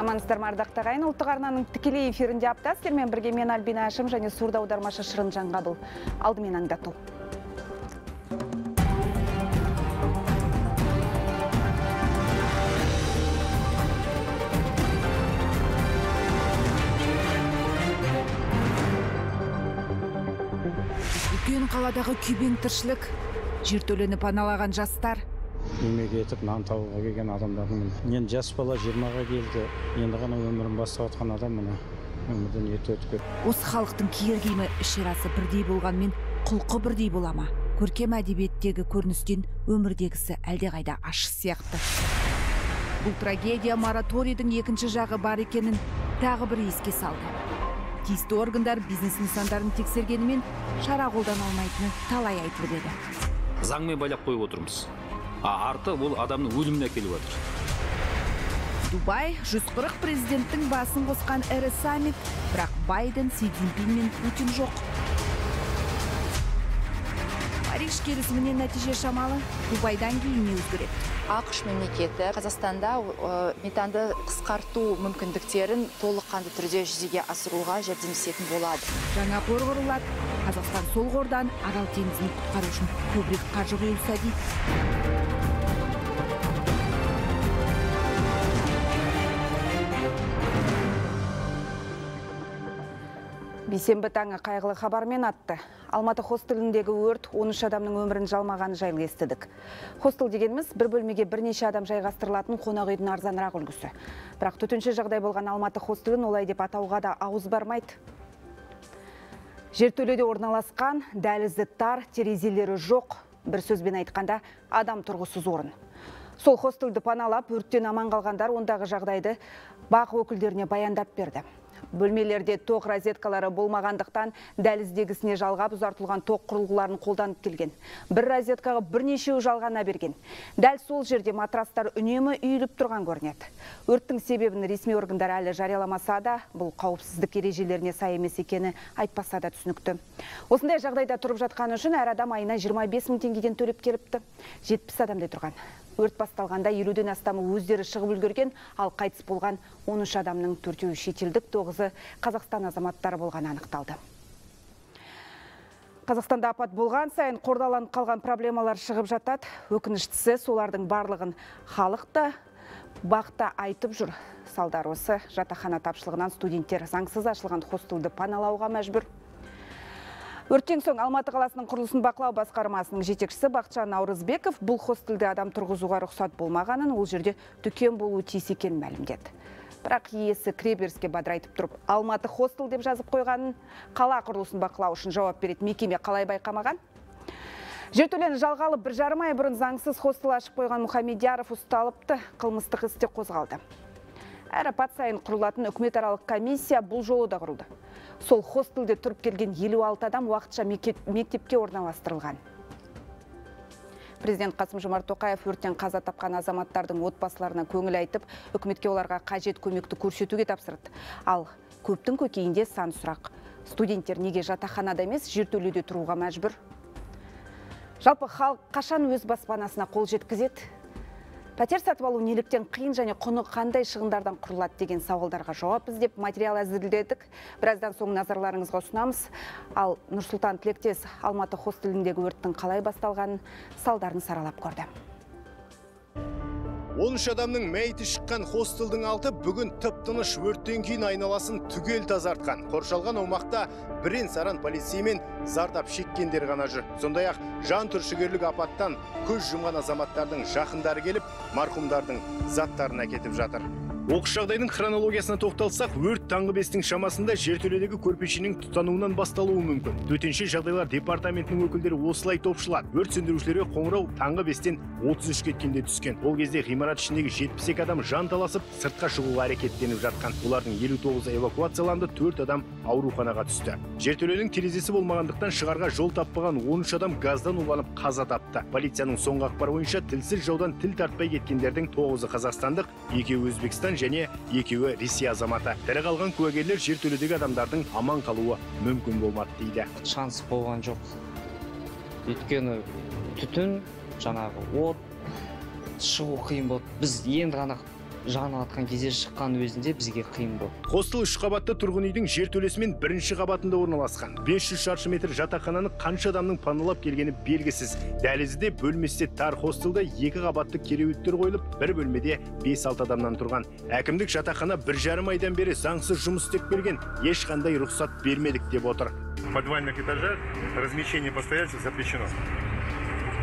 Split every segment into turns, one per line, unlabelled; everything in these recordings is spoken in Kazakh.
амансыздар ма ардақты ұлттық арнаның тікелей эфирінде апта сіздермен бірге мен альбина әшім және сурда аудармашы шырын жаңғабыл алдымен аңдату.
Үлкен қаладағы күйбең тіршілік жертөленіп паналаған жастар.
Еңбек етіп нан табуға келген адамдардың міне. Енді жас бала жиырмаға келді. Енді ғана өмірін бастап жатқан адам міне. Өмірден ерте өтіп кетті
осы халықтың киер киімі ішерасы бірдей болғанмен құлқы бірдей бола ма? Көркем әдебиеттегі көріністен өмірдегісі әлдеқайда ащы сияқты. Бұл трагедия мораторийдің екінші жағы бар екенін тағы бір еске салды. Тиісті органдар бизнес нысандарын тексергенімен шара қолдана алмайтыны талай айтылып еді.
Заңмен байлап қойып отырмыз. А арты ол адамның өліміне әкеліп жатыр.
Дубай 140 президенттің басын қосқан ірі саммит. Бірақ байден си цзиньпин мен путин жоқ. Париж келісімінен нәтиже шамалы. Дубайдан кейін не өзгереді?
Ақш мемлекеті қазақстанда ә, метанды қысқарту мүмкіндіктерін толыққанды түрде жүзеге асыруға жәрдемдесетін болады.
Жаңа қор құрылады. Қазақстан сол қордан арал теңізін құтқару үшін көбірек қаржы құйылса дейді.
Бейсенбі таңы қайғылы хабармен атты. Алматы хостеліндегі өрт 13 адамның өмірін жалмағаны жайлы естідік. Хостел дегеніміз бір бөлмеге бірнеше адам жайғастырылатын қонақ үйдің арзанырақ үлгісі. Бірақ төтенше жағдай болған алматы хостелін олай деп атауға да ауыз бармайды. Жертөледе орналасқан дәлізі тар терезелері жоқ. Бір сөзбен айтқанда адам тұрғысыз орын. Сол хостелді паналап өрттен аман қалғандар ондағы жағдайды бақ өкілдеріне баяндап берді. Бөлмелерде тоқ розеткалары болмағандықтан дәліздегісіне жалғап ұзартылған тоқ құрылғыларын қолданып келген. Бір розеткаға бірнешеу жалғана берген. Дәл сол жерде матрастар үнемі үйіліп тұрған көрінеді. Өрттің себебін ресми органдар әлі жарияламаса да бұл қауіпсіздік ережелеріне сай емес екені айтпаса да түсінікті. Осындай жағдайда тұрып жатқаны үшін әр адам айына 25 мың теңгеден төлеп келіпті. 70 адамдай тұрған. Өрт басталғанда елуден астамы өздері шығып үлгерген ал қайтыс болған 13 адамның төртеуі шетелдік тоғызы қазақстан азаматтары болғаны анықталды. Қазақстанда апат болған сайын қордаланып қалған проблемалар шығып жатады. Өкініштісі солардың барлығын халық та бақ та айтып жүр. Салдар осы жатақхана тапшылығынан студенттер заңсыз ашылған хостелді паналауға мәжбүр. Өрттен соң Алматы қаласының құрылысын бақылау басқармасының жетекшісі Бақытжан Наурызбеков бұл хостелде адам тұрғызуға рұқсат болмағанын, ол жерде дүкен болуы тиіс екенін мәлімдеді. Бірақ иесі кіреберіске бадырайтып тұрып, Алматы хостел деп жазып қойғанын, қала құрылысын бақылау үшін жауап береді мекеме қалай байқамаған? Жертөлені жалғалы бір жарым ай бұрын заңсыз хостел ашып қойған Мұхамедияров ұсталыпты, қылмыстық істе қозғалды. Әр апат сайын құрылатын үкіметаралық комиссия бұл жолы да құрылды. Сол хостелде тұрып келген 56 адам уақытша мектепке орналастырылған. Президент Қасым Жомарт Тоқаев өрттен қаза тапқан азаматтардың отбасыларына көңіл айтып, үкіметке оларға қажет көмекті көрсетуге тапсырды. Ал көптің көкейінде сан сұрақ. Студенттер неге жатақханада емес жертөледе тұруға мәжбүр? Жалпы халық қашан өз баспанасына қол жеткізеді? Пәтер сатып алу неліктен қиын және құны қандай шығындардан құрылады деген сауалдарға жауап іздеп материал әзірледік. Біраздан соң назарларыңызға ұсынамыз. Ал Нұрсұлтан Тілектес Алматы хостеліндегі өрттің қалай басталғанын салдарын саралап көрді.
13 адамның мәйіті шыққан хостелдің алты бүгін тып-тыныш өрттен кейін айналасын түгел тазартқан. Қоршалған аумақта бірен саран полицей мен зардап шеккендер ғана жүр. Сондай-ақ жан түршігерлік апаттан көз жұмған азаматтардың жақындары келіп, марқұмдардың заттарын әкетіп жатыр. Оқыс жағдайдың хронологиясына тоқталсақ, өрт таңғы бестің шамасында жертөледегі көрпешенің тұтануынан басталуы мүмкін. Төтенше жағдайлар департаментінің өкілдері осылай топшылады. Өрт сөндірушілерге қоңырау таңғы бестен 33 кеткенде түскен. Ол кезде ғимарат ішіндегі 72 адам жанталасып, сыртқа шығуға әрекеттеніп жатқан. Олардың 59-ы эвакуацияланды, 4 адам ауруханаға түсті. Жертөленің терезесі болмағандықтан шығарға жол таппаған 13 адам газдан уланып қаза тапты. Полицияның соңғы ақпары бойынша тілсіз жаудан тіл тартпай кеткендердің 9-ы қазақстандық, екеуі Өзбекстан және екеуі Ресей азаматы. Тірі қалған куәгерлер жертөледегі адамдардың аман қалуы мүмкін болмады дейді.
шанс болған жоқ өйткені түтін жаңағы от шығу қиын болды біз енді ғана жанып атқан кезде шыққан өзінде бізге қиын болды.
Хостел үш қабатты тұрғын үйдің жертөлесімен бірінші қабатында орналасқан. 500 шаршы метр жатақхананы қанша адамның паналап келгені белгісіз. Дәлізде бөлмесі де тар хостелда екі қабатты кереуеттер қойылып бір бөлмеде 5-6 адамнан тұрған. Әкімдік жатақхана бір жарым айдан бері заңсыз жұмыс істеп келген. Ешқандай рұқсат бермедік деп отыр.
В подвальных этажах размещение постояльцев запрещено.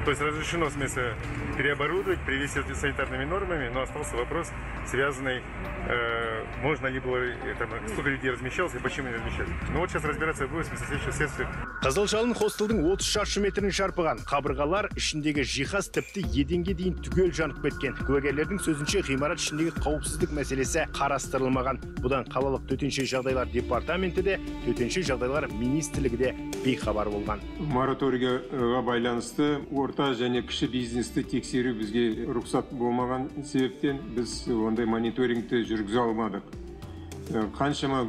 То есть разрешено в смысле переоборудовать, привести санитарными нормами, но остался вопрос, связанный, э, можно ли было, это, сколько людей размещалось и почему не размещали. Ну вот сейчас разбираться будет в смысле следующих
қызыл жалын хостелдің 30 шаршы метрін шарпыған. Қабырғалар ішіндегі жиһаз тіпті еденге дейін түгел жанып кеткен. Куәгерлердің сөзінше ғимарат ішіндегі қауіпсіздік мәселесі қарастырылмаған. Бұдан қалалық төтенше жағдайлар департаменті де төтенше жағдайлар министрлігі де бейхабар болған.
Мораторийға байланысты орта және кіші бизнесті тексеру бізге рұқсат болмаған себептен біз ондай мониторингті жүргізе алмадық. Қаншама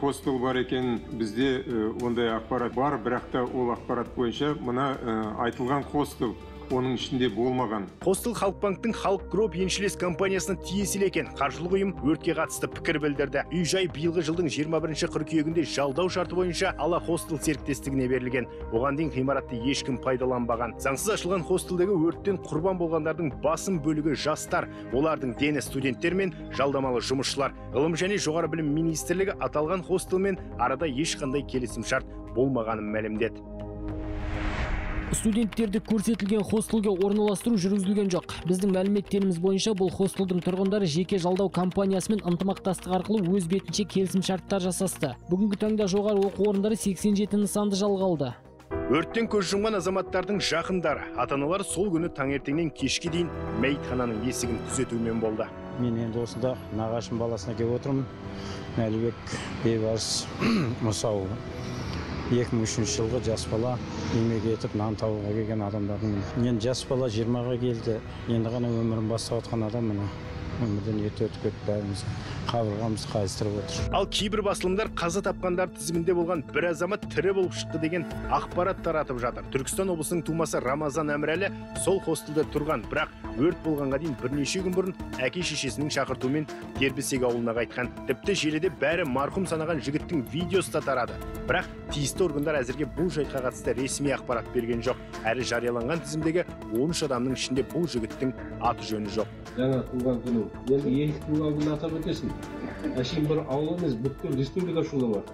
хостел бар екен бізде ондай ақпарат бар бірақ та ол ақпарат бойынша мына айтылған хостел. Оның ішінде болмаған.
Хостел халықбанктің халық гроп еншілес компаниясына тиесілі екен. Қаржылық ұйым өртке қатысты пікір білдірді. Үй жай биылғы жылдың 21 қыркүйегінде жалдау шарты бойынша ала хостел серіктестігіне берілген. Оған дейін ғимаратты ешкім пайдаланбаған. Заңсыз ашылған хостелдегі өрттен құрбан болғандардың басым бөлігі жастар олардың дені студенттер мен жалдамалы жұмысшылар. Ғылым және жоғары білім министрлігі аталған хостелмен арада ешқандай келісімшарт болмағанын мәлімдеді.
Студенттерді көрсетілген хостелге орналастыру жүргізілген жоқ. Біздің мәліметтеріміз бойынша бұл хостелдің тұрғындары жеке жалдау компаниясымен ынтымақтастық арқылы өз бетінше келісімшарттар жасасты. Бүгінгі таңда жоғары оқу орындары 87 нысанды жалға алды.
Өрттен көз жұмған азаматтардың жақындары ата аналары сол күні таңертеңнен кешке дейін мәйітхананың есігін күзетумен болды.
Мен енді осында нағашым баласына келіп отырмын. Мәлібек бейбарыс мұсау 2003 жылғы жас бала еңбек етіп нан табуға келген адамдардың енді жас бала жиырмаға келді. Енді ғана өмірін бастап жатқан адам міне. Өмірден ерте өтіп кетті бәріміз қабырғамыз қайыстырып отыр.
Ал кейбір басылымдар қаза тапқандар тізімінде болған бір азамат тірі болып шықты деген ақпарат таратып жатыр. Түркістан облысының тумасы рамазан әмірәлі сол хостелде тұрған бірақ өрт болғанға дейін бірнеше күн бұрын әке шешесінің шақыртуымен дербісек ауылына қайтқан. Тіпті желіде бәрі марқұм санаған жігіттің видеосы да тарады. Бірақ тиісті органдар әзірге бұл жайтқа қатысты ресми ақпарат берген жоқ. Әрі жарияланған тізімдегі 13 адамның ішінде бұл жігіттің аты жөні жоқ.
Жаңа туған күнің енді туған күнін атап өтесің әшейін бір ауыл емес бүткіл республика шулы бар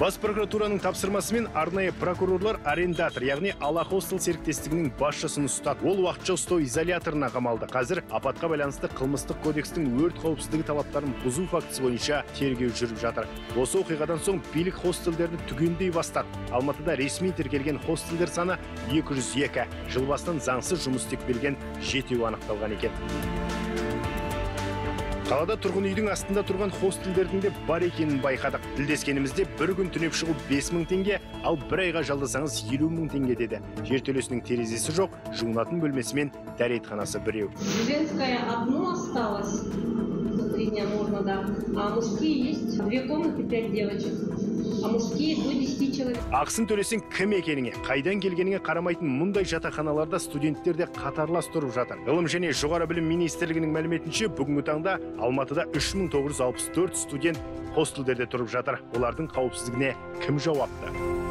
бас прокуратураның тапсырмасымен арнайы прокурорлар арендатор яғни ала хостел серіктестігінің басшысын ұстады. Ол уақытша ұстау изоляторына қамалды. Қазір апатқа байланысты қылмыстық кодекстің өрт қауіпсіздігі талаптарын бұзу фактісі бойынша тергеу жүріп жатыр. Осы оқиғадан соң билік хостелдерді түгендей бастады. Алматыда ресми тіркелген хостелдер саны 202 жыл басынан заңсыз жұмыс істеп келген жетеу анықталған екен. Қалада тұрғын үйдің астында тұрған хостелдердің де бар екенін байқадық. Тілдескенімізде бір күн түнеп шығу 5 мың теңге ал бір айға жалдасаңыз елу мың теңге деді. Жертөлесінің терезесі жоқ жуынатын бөлмесі мен дәретханасы біреу.
Женское одно осталось можно да. А мужские есть? Две комнаты пять девочек. А мужские до 10 человек.
Ақысын төлесең кім екеніңе қайдан келгеніңе қарамайтын мұндай жатақханаларда студенттер де қатарлас тұрып жатыр. Ғылым және жоғары білім министрлігінің мәліметінше бүгінгі таңда алматыда 3964 студент хостелдерде тұрып жатыр. Олардың қауіпсіздігіне кім жауапты?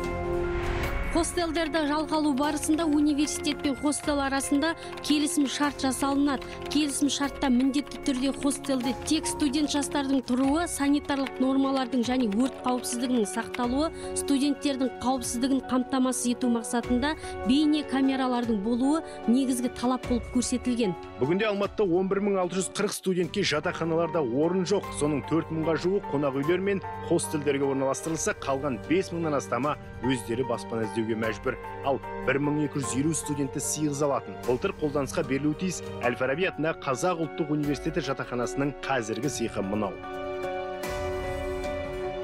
Хостелдерді жалға барысында университет пен хостел арасында келісім шарт жасалынады. Келісім шартта міндетті түрде хостелде тек студент жастардың тұруы санитарлық нормалардың және өрт қауіпсіздігінің сақталуы студенттердің қауіпсіздігін қамтамасыз ету мақсатында бейне камералардың болуы негізгі талап болып көрсетілген.
Бүгінде алматыда 11640 студентке жатақханаларда орын жоқ. Соның 4 мыңға жуығы қонақ үйлер мен хостелдерге орналастырылса қалған 5 мыңнан астамы өздері баспана іздеу төлеуге мәжбүр. Ал 1250 студентті сыйғыз алатын. Былтыр қолданысқа берілуі тиіс. Әл фараби атындағы қазақ ұлттық университеті жатақханасының қазіргі сыйқы мынау.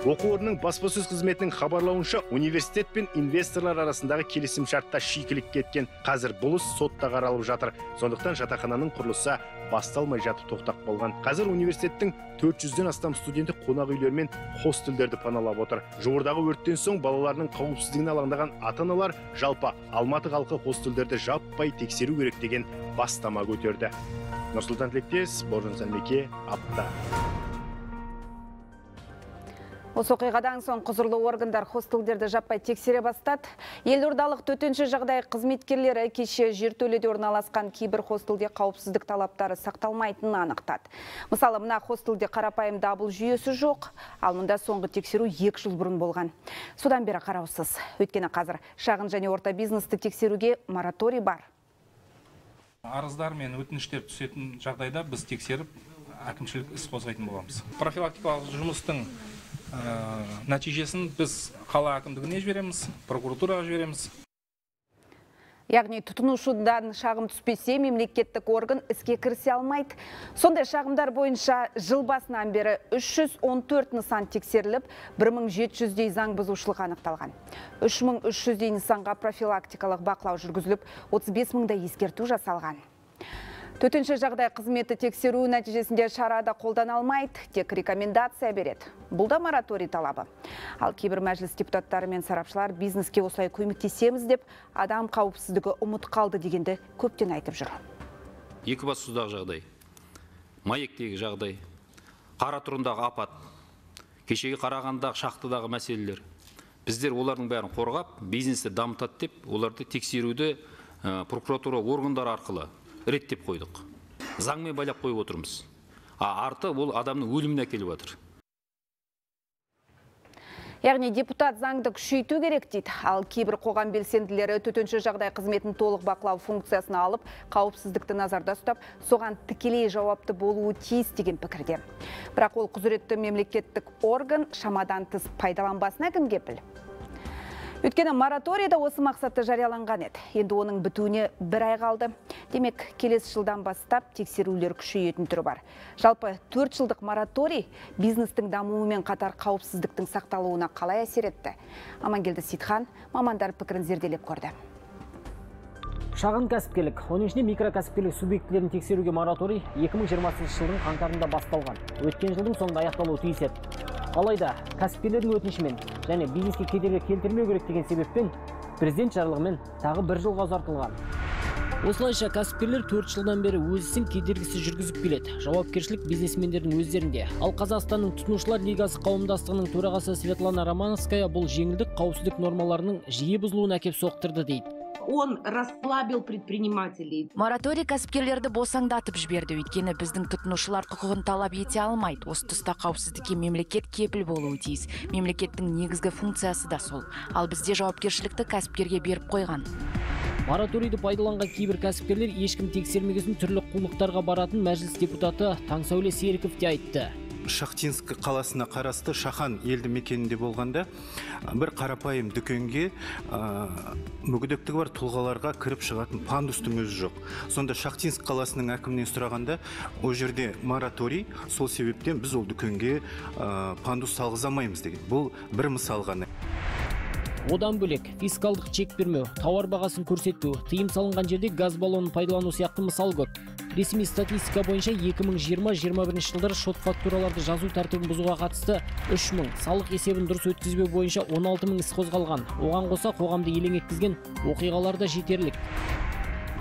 Оқу орнының баспасөз қызметінің хабарлауынша университет пен инвесторлар арасындағы келісім шартта шикілік кеткен. Қазір бұл іс сотта қаралып жатыр. Сондықтан жатақхананың құрылысы басталмай жатып тоқтап қалған. Қазір университеттің 400-ден астам студенті қонақ үйлер мен хостелдерді паналап отыр. Жуырдағы өрттен соң балаларының қауіпсіздігіне алаңдаған ата аналар жалпы алматы халқы хостелдерді жаппай тексеру керек деген бастама көтерді. Нұрсұлтан тілектес бауыржан сәлмеке апта.
Осы оқиғадан соң құзырлы органдар хостелдерді жаппай тексере бастады. Елордалық төтенше жағдай қызметкерлері кеше жертөледе орналасқан кейбір хостелде қауіпсіздік талаптары сақталмайтынын анықтады. Мысалы, мына хостелде қарапайым дабыл жүйесі жоқ, ал мұнда соңғы тексеру екі жыл бұрын болған. Содан бері қараусыз. Өйткені қазір шағын және орта бизнесті тексеруге мораторий бар.
арыздар мен өтініштер түсетін жағдайда біз тексеріп әкімшілік іс қозғайтын боламыз профилактикалық жұмыстың нәтижесін біз қала әкімдігіне жібереміз прокуратураға жібереміз
Яғни тұтынушыдан шағым түспесе мемлекеттік орган іске кірісе алмайды. Сондай шағымдар бойынша жыл басынан бері 314 нысан тексеріліп, 1700-дей заң бұзушылық анықталған. 3300-дей нысанға профилактикалық бақылау жүргізіліп, 35 мыңдай ескерту жасалған. Төтенше жағдай қызметі тексеру нәтижесінде шарада қолдана алмайды, тек рекомендация береді. Бұл да мораторий талабы. Ал кейбір мәжіліс депутаттары мен сарапшылар бизнеске осылай көмектесеміз деп адам қауіпсіздігі ұмыт қалды дегенді көптен айтып жүр.
екібастұздағы жағдай маектегі жағдай қаратұрындағы апат кешегі қарағандыдағы шахтадағы мәселелер біздер олардың бәрін қорғап бизнесті дамытады деп оларды тексеруді ә, прокуратура органдары арқылы реттеп қойдық заңмен байлап қойып отырмыз а арты ол адамның өліміне әкеліп жатыр
Яғни депутат заңды күшейту керек дейді. Ал кейбір қоғам белсенділері төтенше жағдай қызметін толық бақылау функциясына алып, қауіпсіздікті назарда ұстап, соған тікелей жауапты болуы тиіс деген пікірде. Бірақ ол құзыретті мемлекеттік орган шамадан тыс пайдаланбасына кім кепіл? Өткені мораторийда осы мақсатты жарияланған еді. Енді оның бітуіне бір ай қалды. Демек, келесі жылдан бастап тексерулер күшейетін түрі бар. Жалпы 4 жылдық мораторий бизнестің дамуымен қатар қауіпсіздіктің сақталуына қалай әсер етті? Амангелді Сейтхан мамандар пікірін зерделеп көрді.
Шағын кәсіпкерлік, оның ішінде микрокәсіпкерлік субъектілерін тексеруге мораторий 2020 жылдың қаңтарында басталған. Өткен жылдың соңында аяқталуы тиіс еді. Алайда кәсіпкерлердің өтінішімен және бизнеске кедергі келтірмеу керек деген себеппен президент жарлығымен тағы бір жылға ұзартылған. Осылайша кәсіпкерлер төрт жылдан бері өз ісін кедергісіз жүргізіп келеді. Жауапкершілік бизнесмендердің өздерінде. Ал Қазақстанның тұтынушылар лигасы қауымдастығының төрағасы Светлана Романовская бұл жеңілдік қауіпсіздік нормаларының жиі бұзылуына әкеп соқтырды дейді
он расслабил предпринимателей.
Мораторий кәсіпкерлерді босаңдатып жіберді. Өйткені біздің тұтынушылар құқығын талап ете алмайды. Осы тұста қауіпсіздікке мемлекет кепіл болуы тиіс. Мемлекеттің негізгі функциясы да сол. Ал бізде жауапкершілікті кәсіпкерге беріп қойған.
Мораторийді пайдаланған кейбір кәсіпкерлер ешкім тексермеген түрлі қулықтарға баратын мәжіліс депутаты таңсәуле серіков те айтты.
Шахтинск қаласына қарасты шахан елді мекенінде болғанда бір қарапайым дүкенге мүгедектігі бар тұлғаларға кіріп шығатын пандустың өзі жоқ. Сонда шахтинск қаласының әкімінен сұрағанда ол жерде мораторий сол себептен біз ол дүкенге пандус салғыза алмаймыз деген. Бұл бір мысал ғана.
Одан бөлек фискалдық чек бермеу тауар бағасын көрсетпеу тыйым салынған жерде газ баллонын пайдалану сияқты мысал көп. Ресми статистика бойынша 2020-21 жылдары шот фактураларды жазу тәртібін бұзуға қатысты 3 мың салық есебін дұрыс өткізбеу бойынша 16 мың іс қозғалған. Оған қоса қоғамды елең еткізген оқиғалар да жетерлік.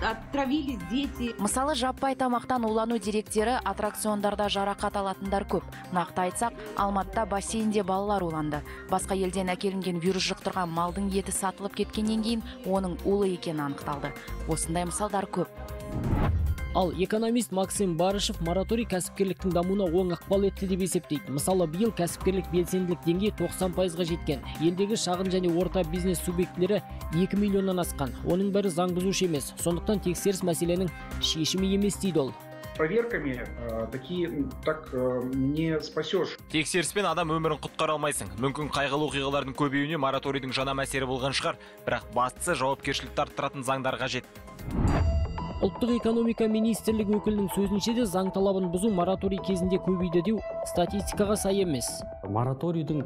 Отравились дети.
Мысалы жаппай тамақтан улану деректері аттракциондарда жарақат алатындар көп. Нақты айтсақ алматыда бассейнде балалар уланды. Басқа елден әкелінген вирус жұқтырған малдың еті сатылып кеткеннен кейін оның улы екені анықталды. Осындай мысалдар көп.
Ал экономист максим барышев мораторий кәсіпкерліктің дамуына оң ықпал етті деп есептейді. Мысалы биыл кәсіпкерлік белсенділік деңгейі 90 пайызға жеткен. Елдегі шағын және орта бизнес субъектілері 2 миллионнан асқан. Оның бәрі заң бұзушы емес. Сондықтан тексеріс мәселенің шешімі емес дейді ол.
Проверками э, такие так э, не спасешь.
Тексеріспен адам өмірін құтқара алмайсың. Мүмкін қайғылы оқиғалардың көбеюіне мораторийдің жаңа мәселе болған шығар. Бірақ бастысы жауапкершілікті арттыратын заңдар қажет.
Ұлттық экономика министрлігі өкілінің сөзінше де заң талабын бұзу мораторий кезінде көбейді деу статистикаға сай емес.
Мораторийдің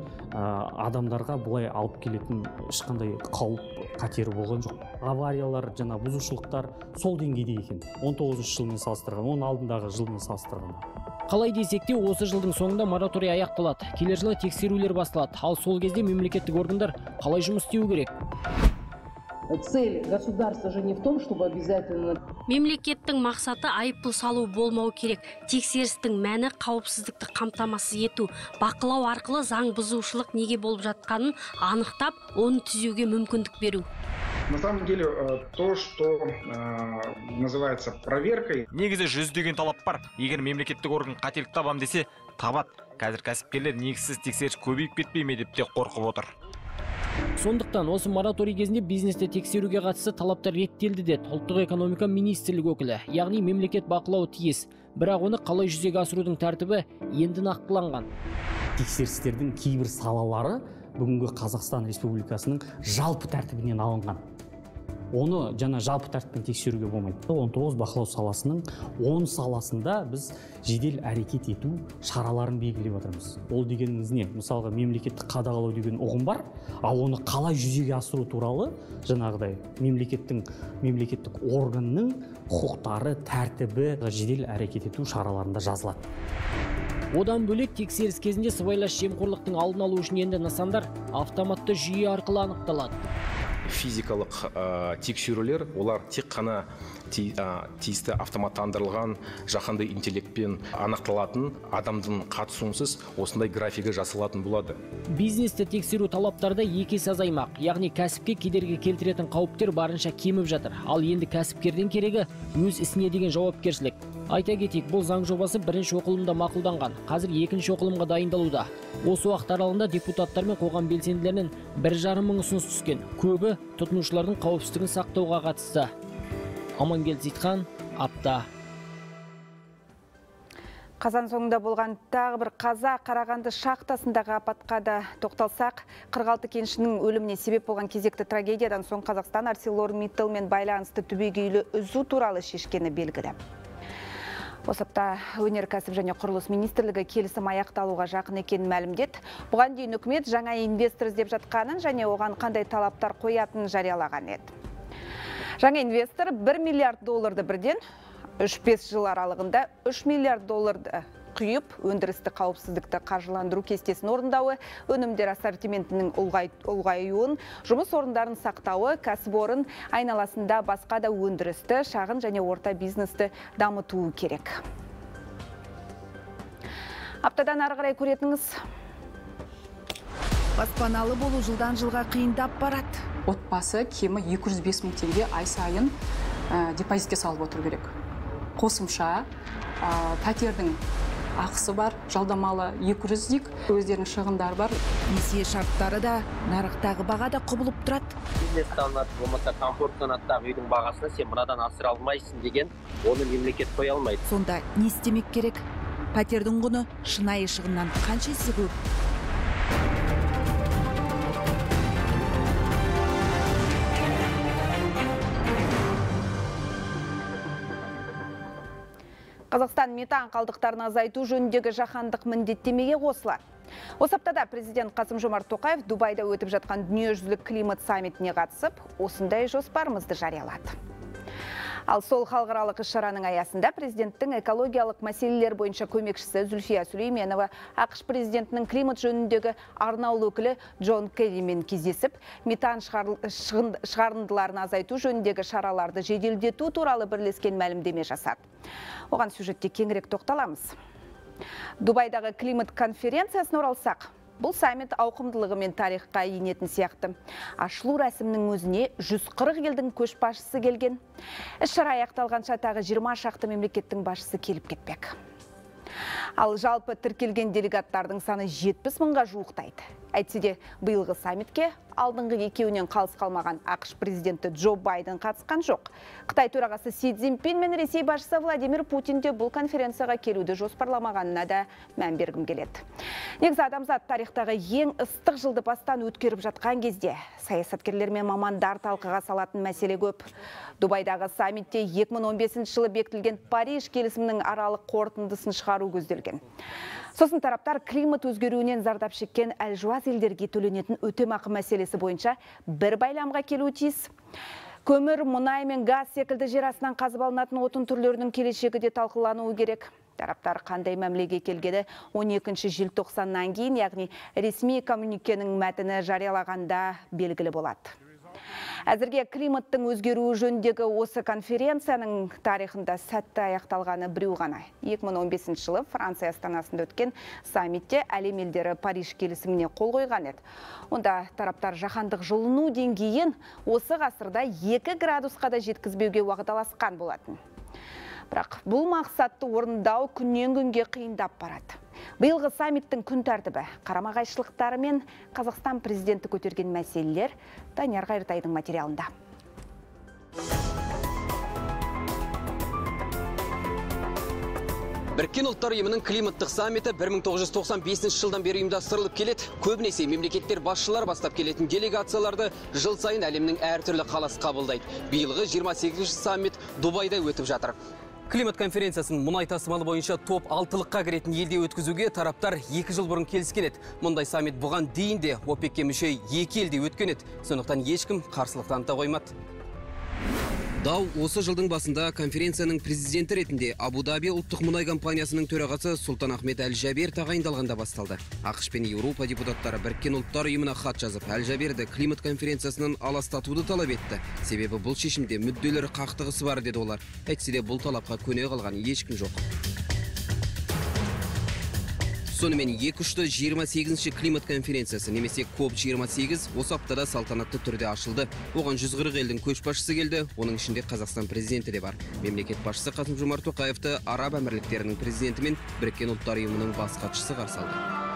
адамдарға былай алып келетін ешқандай қауіп қатері болған жоқ. Авариялар жана бұзушылықтар сол деңгейде екен. 19 жылмен салыстырған оның алдындағы жылмен салыстырғанда.
Қалай десек те осы жылдың соңында мораторий аяқталады. Келер жылы тексерулер басталады. Ал сол кезде мемлекеттік органдар қалай жұмыс істеу керек?
Цель государства же не в том, чтобы обязательно...
Мемлекеттің мақсаты айыппұл салу болмау керек. Тексерістің мәні қауіпсіздікті қамтамасыз ету. Бақылау арқылы заң бұзушылық неге болып жатқанын анықтап, оны түзеуге мүмкіндік беру.
На самом деле, то, что называется проверкой...
Негізі жүздеген талап бар. Егер мемлекеттік орган қателік табам десе, табат. Қазір кәсіпкерлер негізсіз тексеріс көбейіп кетпей ме деп те қорқып отыр
сондықтан осы мораторий кезінде бизнесті тексеруге қатысты талаптар реттелді деді ұлттық экономика министрлігі өкілі яғни мемлекет бақылауы тиіс. Бірақ оны қалай жүзеге асырудың тәртібі енді нақтыланған.
Тексерістердің кейбір салалары бүгінгі қазақстан республикасының жалпы тәртібінен алынған. Оны жана жалпы тәртіппен тексеруге болмайды 19 бақылау саласының 10 саласында біз жедел әрекет ету шараларын белгілеп жатырмыз ол дегеніңіз не? Мысалға мемлекеттік қадағалау деген ұғым бар ал оны қалай жүзеге асыру туралы жаңағыдай мемлекеттің мемлекеттік органның құқықтары тәртібі жедел әрекет ету шараларында жазылады.
Одан бөлек тексеріс кезінде сыбайлас жемқорлықтың алдын алу үшін енді нысандар автоматты жүйе арқылы анықталады.
Физикалық ә, тексерулер олар тек қана тиісті автоматтандырылған жаһанды интеллектпен анықталатын адамдың қатысуынсыз осындай графигі жасалатын болады.
Бизнесті тексеру талаптары екі есе азаймақ. Яғни кәсіпке кедергі келтіретін қауіптер барынша кеміп жатыр. Ал енді кәсіпкердің керегі өз ісіне деген жауапкершілік. Айта кетейік бұл заң жобасы бірінші оқылымда мақұлданған. Қазір екінші оқылымға дайындалуда. Осы уақыт аралығында депутаттар мен қоғам белсенділерінен бір жарым мың ұсыныс түскен. Көбі тұтынушылардың қауіпсіздігін сақтауға қатысты. Амангелді зитхан апта.
Қазан соңында болған тағы бір қаза қарағанды шахтасындағы апатқа да тоқталсақ 46 кеншінің өліміне себеп болған кезекті трагедиядан соң қазақстан арселормитталмен байланысты түбегейлі үзу туралы шешкені белгілі. Осы апта өнеркәсіп және құрылыс министрлігі келісім аяқталуға жақын екенін мәлімдеді. Бұған дейін үкімет жаңа инвестор іздеп жатқанын және оған қандай талаптар қоятынын жариялаған еді. Жаңа инвестор 1 миллиард долларды бірден 3-5 жыл аралығында 3 миллиард долларды құйып өндірісті қауіпсіздікті қаржыландыру кестесін орындауы өнімдер ассортиментінің ұлғаюын жұмыс орындарын сақтауы кәсіпорын айналасында басқа да өндірісті шағын және орта бизнесті дамытуы керек. Аптадан ары қарай көретініңіз.
Баспаналы болу жылдан жылға қиындап барады.
Отбасы кемі 205 мың теңге ай сайын депозитке салып отыру керек. Қосымша пәтердің ақысы бар жалдамалы 200 дейік өздерінің шығындары бар.
Несие шарттары да нарықтағы бағада құбылып тұрады.
Бизнесті ұнатып болмаса комфортты ұнаттағы үйдің бағасына сен мынадан асыра алмайсың деген оны мемлекет қоя алмайды.
Сонда не істемек керек? Пәтердің құны шынайы шығыннан қанша есе көп?
Қазақстан метан қалдықтарын азайту жөніндегі жаһандық міндеттемеге қосылады. Осы аптада президент Қасым Жомарт Тоқаев Дубайда өтіп жатқан дүниежүзілік климат саммитіне қатысып, осындай жоспарымызды жариялады. Ал сол халықаралық іс-шараның аясында президенттің экологиялық мәселелер бойынша көмекшісі Зүлфия Сүлейменова ақш президентінің климат жөніндегі арнаулы өкілі Джон Керримен кездесіп, метан шығарындыларын азайту жөніндегі шараларды жеделдету туралы бірлескен мәлімдеме жасады. Оған сюжетте кеңірек тоқталамыз. Дубайдағы климат конференциясына оралсақ, Бұл саммит ауқымдылығы мен тарихқа енетін сияқты. Ашылу рәсімнің өзіне 140 елдің көшбасшысы келген. Іс-шара аяқталғанша тағы 20 шақты мемлекеттің басшысы келіп кетпек. Ал жалпы тіркелген делегаттардың саны 70 мыңға жуықтайды. Әйтсе де биылғы саммитке алдыңғы екеуінен қалыс қалмаған ақш президенті Джо Байден қатысқан жоқ. Қытай төрағасы Си Цзиньпин мен Ресей басшысы Владимир Путин де бұл конференцияға келуді жоспарламағанына да мән бергім келеді. Негізі адамзат тарихтағы ең ыстық жылды бастан өткеріп жатқан кезде саясаткерлер мен мамандар талқыға салатын мәселе көп. Дубайдағы саммитте 2015 жылы бекітілген Париж келісімінің аралық қорытындысын шығару көзделген. Сосын тараптар климат өзгеруінен зардап шеккен әлжуаз елдерге төленетін өтемақы мәселесі бойынша бір байламға келуі тиіс. Көмір, мұнай мен газ секілді жер астынан қазып алынатын отын түрлерінің келешегі де талқылануы керек. Тараптар қандай мәмілеге келгені 12 желтоқсаннан кейін, яғни ресми коммуникенің мәтіні жариялағанда белгілі болады. Әзірге климаттың өзгеруі жөніндегі осы конференцияның тарихында сәтті аяқталғаны біреу ғана. 2015 жылы Франция астанасында өткен саммитте әлем елдері Париж келісіміне қол қойған еді. Онда тараптар жаһандық жылыну деңгейін осы ғасырда 2 градусқа да жеткізбеуге уағдаласқан болатын. Бірақ бұл мақсатты орындау күннен күнге қиындап барады. Биылғы саммиттің күн тәртібі, қарама қайшылықтары мен Қазақстан президенті көтерген мәселелер Данияр Қайыртайдың материалында.
Біріккен ұлттар ұйымының климаттық саммиті 1995 жылдан бері ұйымдастырылып келеді. Көбінесе мемлекеттер басшылар бастап келетін делегацияларды жыл сайын әлемнің әртүрлі қаласы қабылдайды. Биылғы 28 саммит Дубайда өтіп жатыр. Климат конференциясын мұнай тасымалы бойынша топ алтылыққа кіретін елде өткізуге тараптар екі жыл бұрын келіскен еді. Мұндай саммит бұған дейін де ОПЕКке мүше екі елде өткен еді. Сондықтан ешкім қарсылық таныта қоймады. Дау осы жылдың басында конференцияның президенті ретінде Абу-Даби ұлттық мұнай компаниясының төрағасы Сұлтан Ахмет Әл-Жабер тағайындалғанда басталды. ақш пен Еуропа депутаттары біріккен ұлттар ұйымына хат жазып, Әл-Жаберді климат конференциясынан аластатуды талап етті. Себебі бұл шешімде мүдделері қақтығысы бар деді олар. Әйтсе де бұл талапқа көне қалған ешкім жоқ сонымен екі ұшты 28-ші климат конференциясы немесе коп 28 осы аптада салтанатты түрде ашылды. Оған 140 елдің көшбасшысы келді. Оның ішінде қазақстан президенті де бар. Мемлекет басшысы қасым жомарт тоқаевты араб әмірліктерінің президенті мен біріккен ұлттар ұйымының бас хатшысы қарсы алды.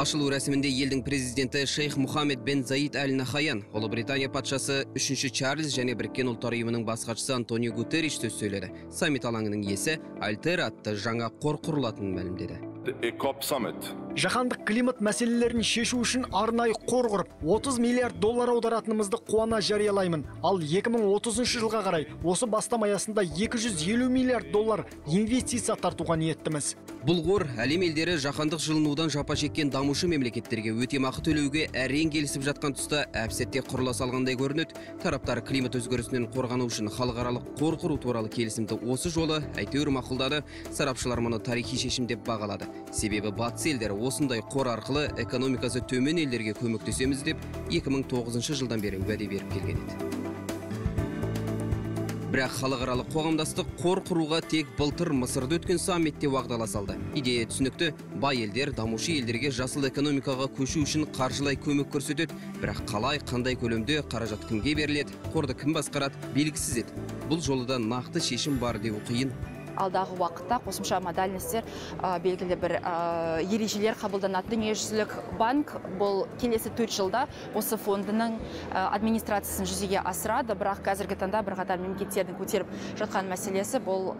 Ашылу рәсімінде елдің президенті шейх мұхаммед бен заид әл нахаян ұлыбритания патшасы үшінші чарльз және біріккен ұлттар ұйымының бас хатшысы антонио гутерриш сөз сөйледі. Саммит алаңының иесі альтер атты жаңа қор құрылатынын мәлімдеді.
Жаһандық климат мәселелерін шешу үшін арнайы қор құрып 30 миллиард доллар аударатынымызды қуана жариялаймын. Ал 2030 жылға қарай осы бастама аясында 250 миллиард доллар инвестиция тартуға ниеттіміз.
Бұл қор әлем елдері жаһандық жылынудан жапа шеккен дамушы мемлекеттерге өтемақы төлеуге әрең келісіп жатқан тұста әп сәтте құрыла салғандай көрінеді. Тараптар климат өзгерісінен қорғану үшін халықаралық қор құру туралы келісімді осы жолы әйтеуір мақұлдады. Сарапшылар мұны тарихи шешім деп бағалады. Себебі батыс елдері осындай қор арқылы экономикасы төмен елдерге көмектесеміз деп 2009 жылдан бері уәде беріп келген еді. Бірақ халықаралық қоғамдастық қор құруға тек былтыр мысырда өткен саммитте уағдала салды идея түсінікті бай елдер дамушы елдерге жасыл экономикаға көшу үшін қаржылай көмек көрсетеді. Бірақ қалай қандай көлемде қаражат кімге беріледі қорды кім басқарады белгісіз еді. Бұл жолы да нақты шешім бар деу қиын.
Алдағы уақытта қосымша модальностер белгілі бір ережелер қабылданады. Дүниежүзілік банк бұл келесі төрт жылда осы фондының администрациясын жүзеге асырады. Бірақ қазіргі таңда бірқатар мемлекеттердің көтеріп жатқан мәселесі бұл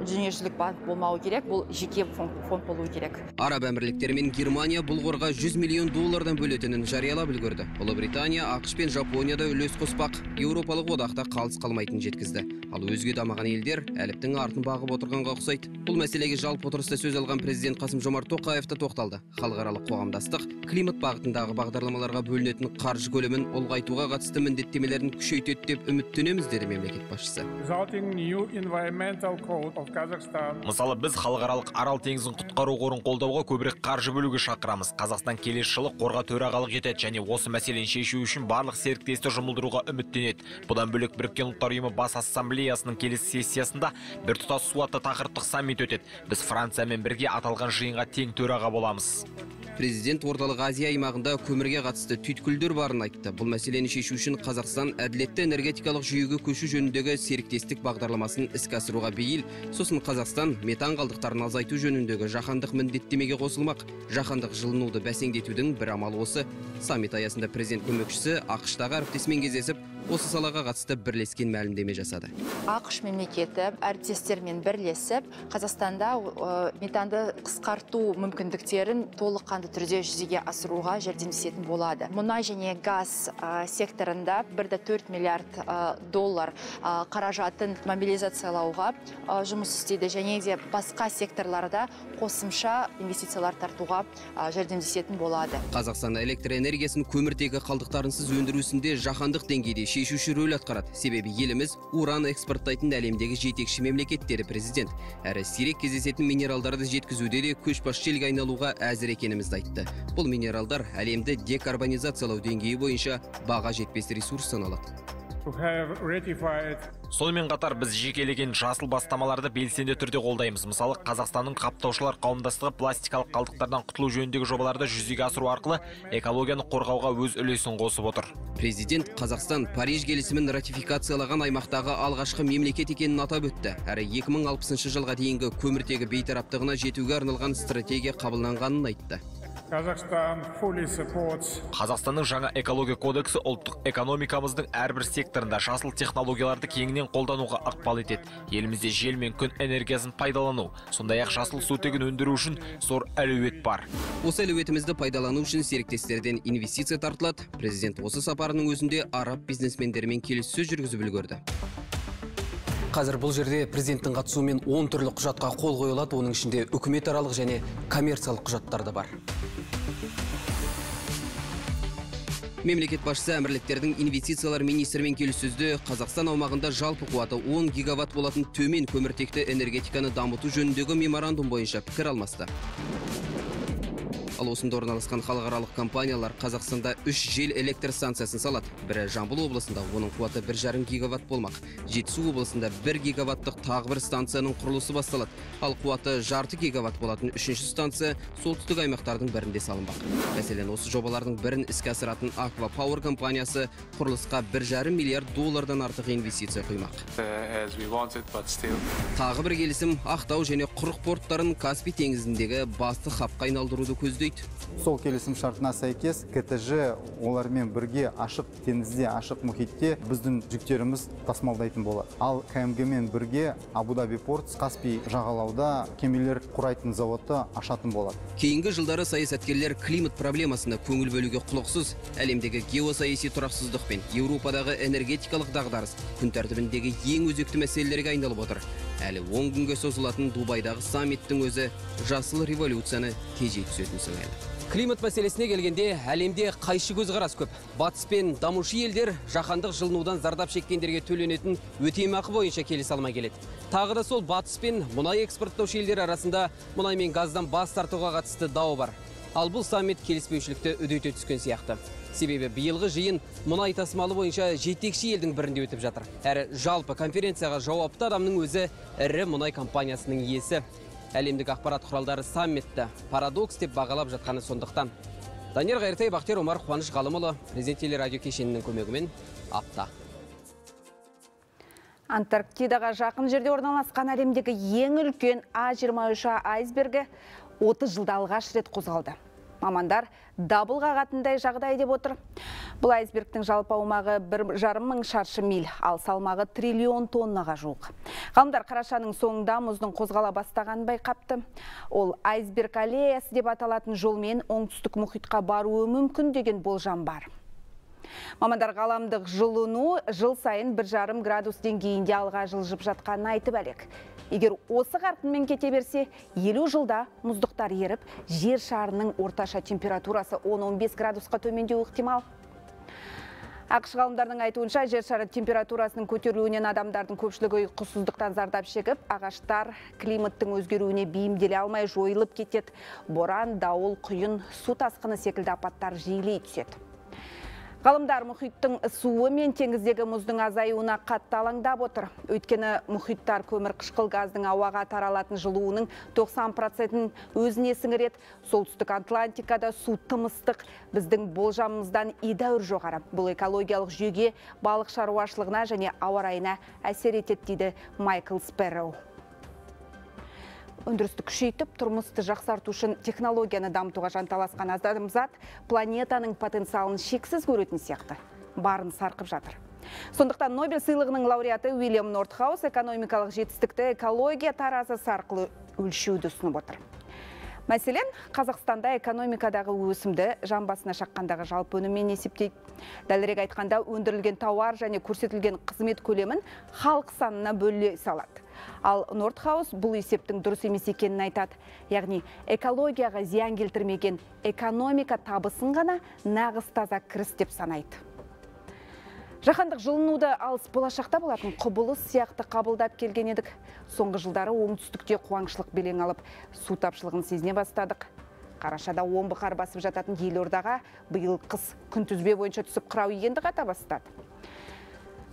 дүниежүзілік банк болмауы керек бұл жеке фонд болуы керек.
Араб әмірліктері мен германия бұл қорға 100 миллион доллардан бөлетінін жариялап үлгерді. Ұлыбритания ақш пен жапонияда үлес қоспақ. Еуропалық одақта қалыс қалмайтынын жеткізді. Ал өзге дамыған елдер әліптің артын бағып отырғанға ұқсайды. Бұл мәселеге жалпы отырыста сөз алған президент қасым жомарт тоқаев та тоқталды. Халықаралық қоғамдастық климат бағытындағы бағдарламаларға бөлінетін қаржы көлемін ұлғайтуға қатысты міндеттемелерін күшейтеді деп үміттенеміз деді мемлекет басшысы.
Мысалы біз халықаралық арал теңізін құтқару қорын қолдауға көбірек қаржы бөлуге шақырамыз. Қазақстан келесі жылы қорға төрағалық етеді және осы мәселені шешу үшін барлық серіктесті жұмылдыруға үміттенеді. Бұдан бөлек біріккен ұлттар ұйымы бас ассамблеясының келесі сессиясында біртұтас суатты тақырыптық саммит өтеді. Біз франциямен бірге аталған жиынға тең төраға боламыз.
Президент орталық азия аймағында көмірге қатысты түйткілдер барын айтты. Бұл мәселені шешу үшін қазақстан әділетті энергетикалық жүйеге көшу жөніндегі серіктестік бағдарламасын іске асыруға бейіл. Сосын қазақстан метан қалдықтарын азайту жөніндегі жаһандық міндеттемеге қосылмақ. Жаһандық жылынуды бәсеңдетудің бір амалы осы. Саммит аясында президент көмекшісі ақштағы әріптесімен кездесіп осы салаға қатысты бірлескен мәлімдеме жасады.
Ақш мемлекеті әріптестермен бірлесіп қазақстанда метанды қысқарту мүмкіндіктерін толыққанды түрде жүзеге асыруға жәрдемдесетін болады. Мұнай және газ э, секторында бір де төрт миллиард доллар қаражатын мобилизациялауға жұмыс істейді. Және де басқа секторларда қосымша инвестициялар тартуға жәрдемдесетін болады.
Қазақстан электр энергиясын көміртегі қалдықтарынсыз өндірусінде жаһандық деңгейде шешуші рөл атқарады. Себебі еліміз уран экспорттайтын әлемдегі жетекші мемлекет деді президент. Әрі сирек кездесетін минералдарды жеткізуде де көшбасшы елге айналуға әзір екенімізді айтты. Бұл минералдар әлемді декарбонизациялау деңгейі бойынша баға жетпес ресурс саналады
сонымен қатар біз жекелеген жасыл бастамаларды белсенді түрде қолдаймыз. Мысалы қазақстанның қаптаушылар қауымдастығы пластикалық қалдықтардан құтылу жөніндегі жобаларды жүзеге асыру арқылы экологияны қорғауға өз үлесін қосып отыр.
Президент қазақстан париж келісімін ратификациялаған аймақтағы алғашқы мемлекет екенін атап өтті. Әрі 2060 жылға дейінгі көміртегі бейтараптығына жетуге арналған стратегия қабылданғанын айтты.
Қазақстанның жаңа экология кодексі ұлттық экономикамыздың әрбір секторында жасыл технологияларды кеңінен қолдануға ықпал етеді. Елімізде жел мен күн энергиясын пайдалану сондай ақ жасыл сутегін өндіру үшін зор әлеует бар.
Осы әлеуетімізді пайдалану үшін серіктестерден инвестиция тартылады. Президент осы сапарының өзінде араб бизнесмендерімен келіссөз жүргізіп үлгерді. Қазір бұл жерде президенттің қатысуымен 10 түрлі құжатқа қол қойылады. Оның ішінде үкіметаралық және коммерциялық құжаттар да бар. Мемлекет басшысы әмірліктердің инвестициялар министрімен келіссөзде қазақстан аумағында жалпы қуаты 10 гигаватт болатын төмен көміртекті энергетиканы дамыту жөніндегі меморандум бойынша пікір алмасты. Ал осында орналасқан халықаралық компаниялар қазақстанда үш жел электр станциясын салады. Бірі жамбыл облысында оның қуаты бір жарым гигаватт болмақ. Жетісу облысында бір гигаваттық тағы бір станцияның құрылысы басталады. Ал қуаты жарты гигаватт болатын үшінші станция солтүстік аймақтардың бірінде салынбақ. Мәселен осы жобалардың бірін іске асыратын аква пауэр компаниясы құрылысқа бір жарым миллиард доллардан артық инвестиция құймақ. Тағы бір келісім ақтау және құрық порттарын каспий теңізіндегі басты хабқа айналдыруды көздейді.
Сол келісім шартына сәйкес ктж олармен бірге ашық теңізде ашық мұхитте біздің жүктеріміз тасымалдайтын болады. Ал кмг мен бірге абу даби порт каспий жағалауда кемелер құрайтын зауытты ашатын болады.
Кейінгі жылдары саясаткерлер климат проблемасына көңіл бөлуге құлықсыз. Әлемдегі геосаяси тұрақсыздық пен еуропадағы энергетикалық дағдарыс күн тәртібіндегі ең өзекті мәселелерге айналып отыр. Әлі он күнге созылатын дубайдағы саммиттің өзі жасыл революцияны тежей түсетін сыңайлы. Климат мәселесіне келгенде әлемде қайшы көзқарас көп. Батыс пен дамушы елдер жаһандық жылынудан зардап шеккендерге төленетін өтемақы бойынша келісе алмай келеді. Тағы да сол батыс пен мұнай экспорттаушы елдер арасында мұнай мен газдан бас тартуға қатысты дау бар. Ал бұл саммит келіспеушілікті үдете түскен сияқты. Себебі биылғы жиын мұнай тасымалы бойынша жетекші елдің бірінде өтіп жатыр. Әрі жалпы конференцияға жауапты адамның өзі ірі мұнай компаниясының иесі. Әлемдік ақпарат құралдары саммитті парадокс деп бағалап жатқаны сондықтан. Данияр қайыртай бақтияр омар қуаныш ғалымұлы президент телерадио кешенінің көмегімен апта.
Антарктидаға жақын жерде орналасқан әлемдегі ең үлкен а 23 айсбергі 30 жылда алғаш рет қозғалды. Мамандар дабыл қағатындай жағдай деп отыр. Бұл айсбергтің жалпы аумағы бір жарым мың шаршы миль ал салмағы триллион тоннаға жуық. Ғалымдар қарашаның соңында мұздың қозғала бастағанын байқапты. Ол айсберг аллеясы деп аталатын жолмен оңтүстік мұхитқа баруы мүмкін деген болжам бар. Мамандар ғаламдық жылыну жыл сайын бір жарым градус деңгейінде алға жылжып жатқанын айтып әлек. Егер осы қарқынмен кете берсе, 50 жылда мұздықтар еріп, жер шарының орташа температурасы 10-15 градусқа төмендеуі ықтимал. Ақш ғалымдардың айтуынша жер шары температурасының көтерілуінен адамдардың көпшілігі ұйқысыздықтан зардап шегіп, ағаштар климаттың өзгеруіне бейімделе алмай жойылып кетеді. Боран, дауыл, құйын, су тасқыны секілді апаттар жиілей түседі Ғалымдар мұхиттың суы мен теңіздегі мұздың азаюына қатты алаңдап отыр. Өйткені мұхиттар көмір қышқыл газдың ауаға таралатын жылуының 90%-ін өзіне сіңірет. Солтүстік Атлантикада су тымыстық біздің болжамымыздан едәуір жоғары. Бұл экологиялық жүйеге балық шаруашылығына және ауа райына әсер етеді Майкл Сперроу өндірісті күшейтіп тұрмысты жақсарту үшін технологияны дамытуға жанталасқан адамзат планетаның потенциалын шексіз көретін сияқты. Барын сарқып жатыр. Сондықтан нобель сыйлығының лауреаты уильям нортхаус экономикалық жетістікті экология таразысы арқылы өлшеуді ұсынып отыр. Мәселен қазақстанда экономикадағы өсімді жан басына шаққандағы жалпы өніммен есептейді. Дәлірек айтқанда өндірілген тауар және көрсетілген қызмет көлемін халық санына бөле салады. Ал нортхаус бұл есептің дұрыс емес екенін айтады. Яғни экологияға зиян келтірмеген экономика табысын ғана нағыз таза кіріс деп санайды. Жаһандық жылынуды алыс болашақта болатын құбылыс сияқты қабылдап келген едік. Соңғы жылдары оңтүстікте қуаңшылық белең алып су тапшылығын сезіне бастадық. Қарашада омбы қар басып жататын елордаға биыл қыс күнтізбе бойынша түсіп қырау енді қата бастады.